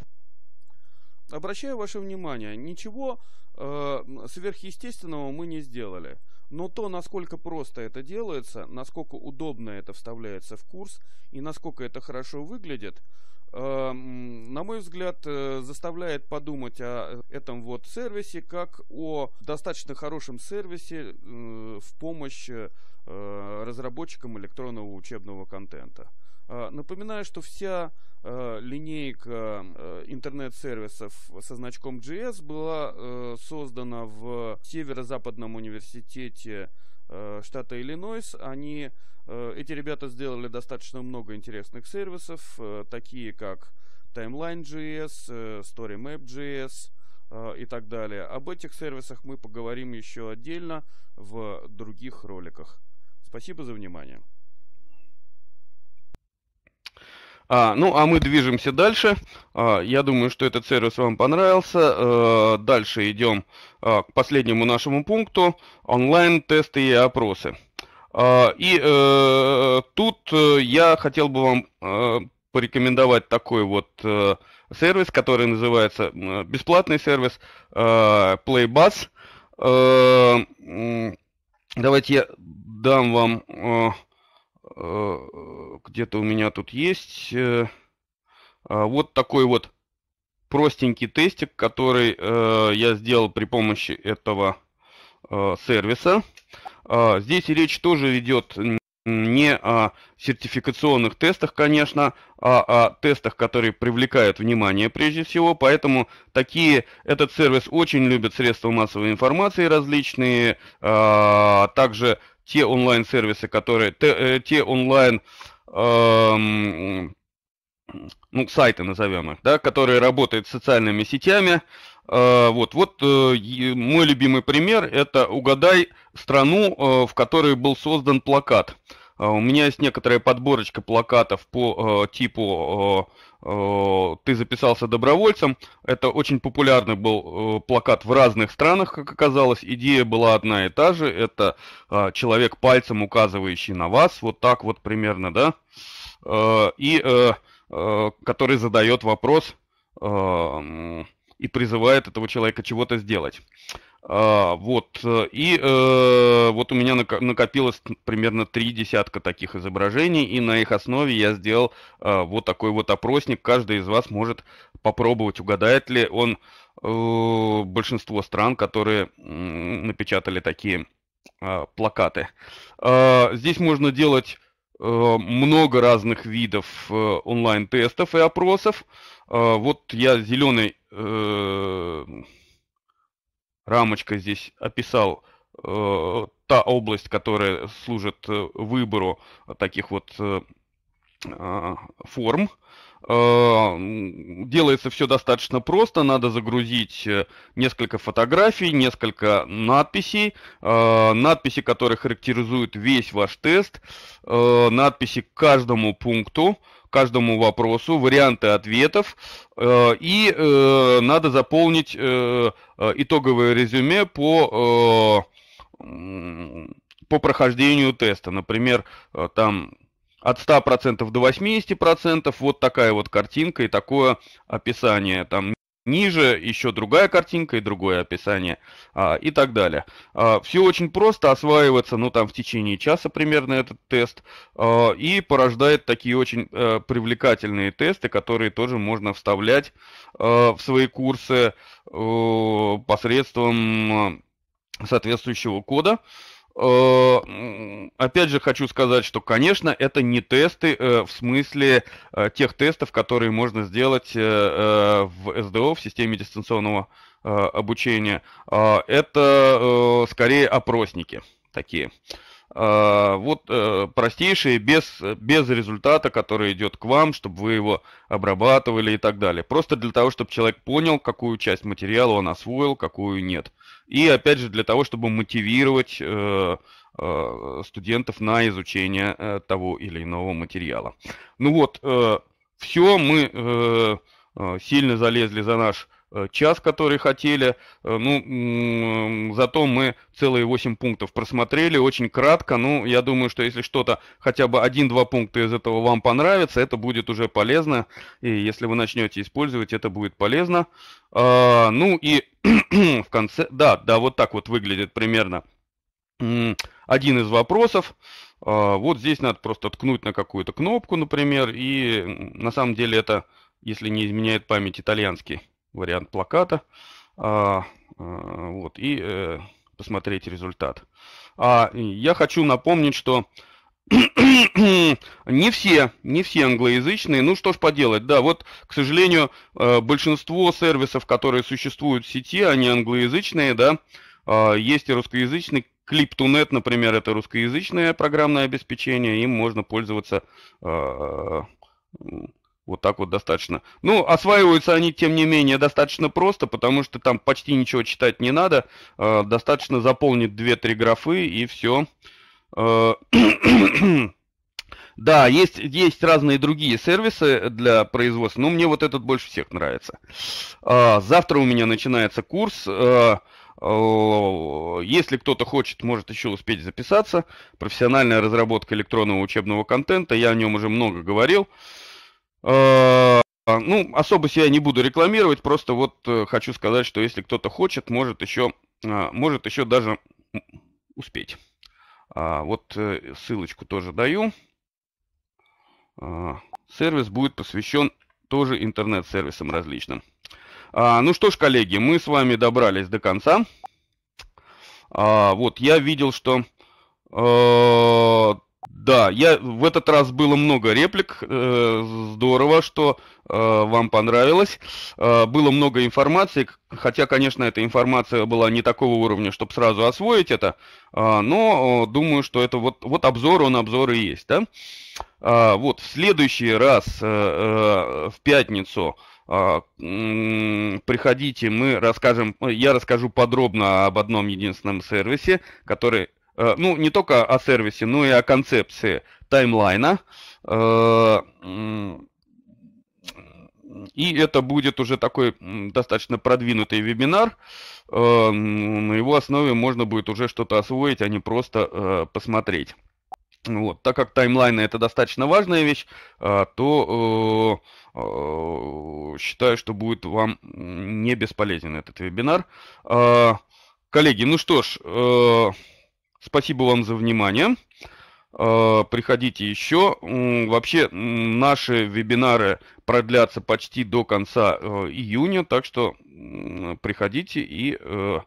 Обращаю ваше внимание, ничего э, сверхъестественного мы не сделали. Но то, насколько просто это делается, насколько удобно это вставляется в курс и насколько это хорошо выглядит, на мой взгляд, э, заставляет подумать о этом вот сервисе как о достаточно хорошем сервисе э, в помощь э, разработчикам электронного учебного контента. Э, напоминаю, что вся э, линейка э, интернет-сервисов со значком JS была создана в Северо-Западном университете штата Иллинойс. Они, эти ребята сделали достаточно много интересных сервисов, такие как Timeline.js, StoryMap.js и так далее. Об этих сервисах мы поговорим еще отдельно в других роликах. Спасибо за внимание. А, ну, а мы движемся дальше. А, я думаю, что этот сервис вам понравился. А, дальше идем а, к последнему нашему пункту. Онлайн-тесты и опросы. А, и а, тут я хотел бы вам а, порекомендовать такой вот а, сервис, который называется, бесплатный сервис а, Playbuzz. А, давайте я дам вам... А, Э, где-то у меня тут есть э, а, вот такой вот простенький тестик, который э, я сделал при помощи этого сервиса. А, здесь речь тоже идет не о сертификационных тестах, конечно, а о тестах, которые привлекают внимание прежде всего. Поэтому такие, этот сервис очень любят средства массовой информации различные, а, также те онлайн-сервисы, которые, те, э, те онлайн, эм, ну, сайты назовем их, да, которые работают с социальными сетями. Э, вот, вот э, мой любимый пример – это угадай страну, э, в которой был создан плакат. Э, у меня есть некоторая подборочка плакатов по э, типу э, Э, ты записался добровольцем. Это очень популярный был плакат в разных странах, как оказалось. Идея была одна и та же. Это человек пальцем указывающий на вас, вот так вот примерно, да, и который задает вопрос и призывает этого человека чего-то сделать. А, вот, э, и э, вот у меня накопилось примерно три десятка таких изображений, и на их основе я сделал э, вот такой вот опросник. Каждый из вас может попробовать, угадает ли он э, большинство стран, которые напечатали такие э, плакаты. Здесь можно делать много разных видов онлайн-тестов и опросов. Вот я зеленый... Э, рамочка здесь описал э, та область, которая служит э, выбору таких вот э, а, форм. Э, делается все достаточно просто, надо загрузить э, несколько фотографий, несколько надписей, надписи, которые характеризуют весь ваш тест, надписи к каждому пункту, каждому вопросу, варианты ответов, э, и э, надо заполнить э, итоговое резюме по, по прохождению теста. Например, там от 100% до 80%, вот такая вот картинка и такое описание. Там Ниже еще другая картинка и другое описание а, и так далее. А, все очень просто, осваивается, ну там в течение часа примерно этот тест, а, и порождает такие очень а, привлекательные тесты, которые тоже можно вставлять а, в свои курсы а, посредством соответствующего кода. Э, опять же хочу сказать, что, конечно, это не тесты э, в смысле э, тех тестов, которые можно сделать в СДО, в системе дистанционного обучения. Это скорее опросники такие. Э, вот э, простейшие, без, без результата, который идет к вам, чтобы вы его обрабатывали и так далее. Просто для того, чтобы человек понял, какую часть материала он освоил, какую нет. И опять же для того, чтобы мотивировать э, э, студентов на изучение того или иного материала. Ну вот, все, мы сильно залезли за наш час, который хотели. Э, ну, зато мы целые 8 пунктов просмотрели, очень кратко. Ну, я думаю, что если что-то, хотя бы один-два пункта из этого вам понравится, это будет уже полезно. И если вы начнете использовать, это будет полезно. А, ну и в конце, да, да, вот так вот выглядит примерно один из вопросов. А, вот здесь надо просто ткнуть на какую-то кнопку, например, и на самом деле это, если не изменяет память, итальянский вариант плаката, а, а, вот, и э, посмотреть результат. А я хочу напомнить, что не все, не все англоязычные, ну что ж поделать, да, вот, к сожалению, э, большинство сервисов, которые существуют в сети, они англоязычные, да, а, есть и русскоязычный, Clip2Net, например, это русскоязычное программное обеспечение, им можно пользоваться вот так вот достаточно. Ну, осваиваются они, тем не менее, достаточно просто, потому что там почти ничего читать не надо. Э, достаточно заполнить 2-3 графы и все. Э, да, есть, есть разные другие сервисы для производства, но мне вот этот больше всех нравится. Э, завтра у меня начинается курс. Э, если кто-то хочет, может еще успеть записаться. Профессиональная разработка электронного учебного контента. Я о нем уже много говорил. Ну, особо себя не буду рекламировать, просто вот э, хочу сказать, что если кто-то хочет, может еще, э, может еще даже успеть. А, вот ссылочку тоже даю. А, сервис будет посвящен тоже интернет-сервисам различным. А, ну что ж, коллеги, мы с вами добрались до конца. Вот, я видел, что да, я в этот раз было много реплик. Э, здорово, что э, вам понравилось. Э, было много информации, хотя, конечно, эта информация была не такого уровня, чтобы сразу освоить это. Но думаю, что это вот, вот обзор, он обзор и есть, да? Вот, в следующий раз, в пятницу, приходите, мы расскажем, я расскажу подробно об одном единственном сервисе, который ну, не только о сервисе, но и о концепции таймлайна. Э, и это будет уже такой достаточно продвинутый вебинар. Э, на его основе можно будет уже что-то освоить, а не просто посмотреть. Вот. Так как таймлайны это достаточно важная вещь, то считаю, что будет вам не бесполезен этот вебинар. Коллеги, ну что ж, Спасибо вам за внимание. А, приходите еще. Вообще наши вебинары продлятся почти до конца э, июня, так что приходите и э,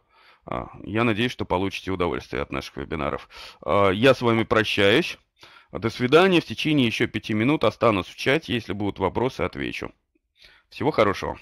а, я надеюсь, что получите удовольствие от наших вебинаров. Я с вами прощаюсь. До свидания. В течение еще пяти минут останусь в чате. Если будут вопросы, отвечу. Всего хорошего.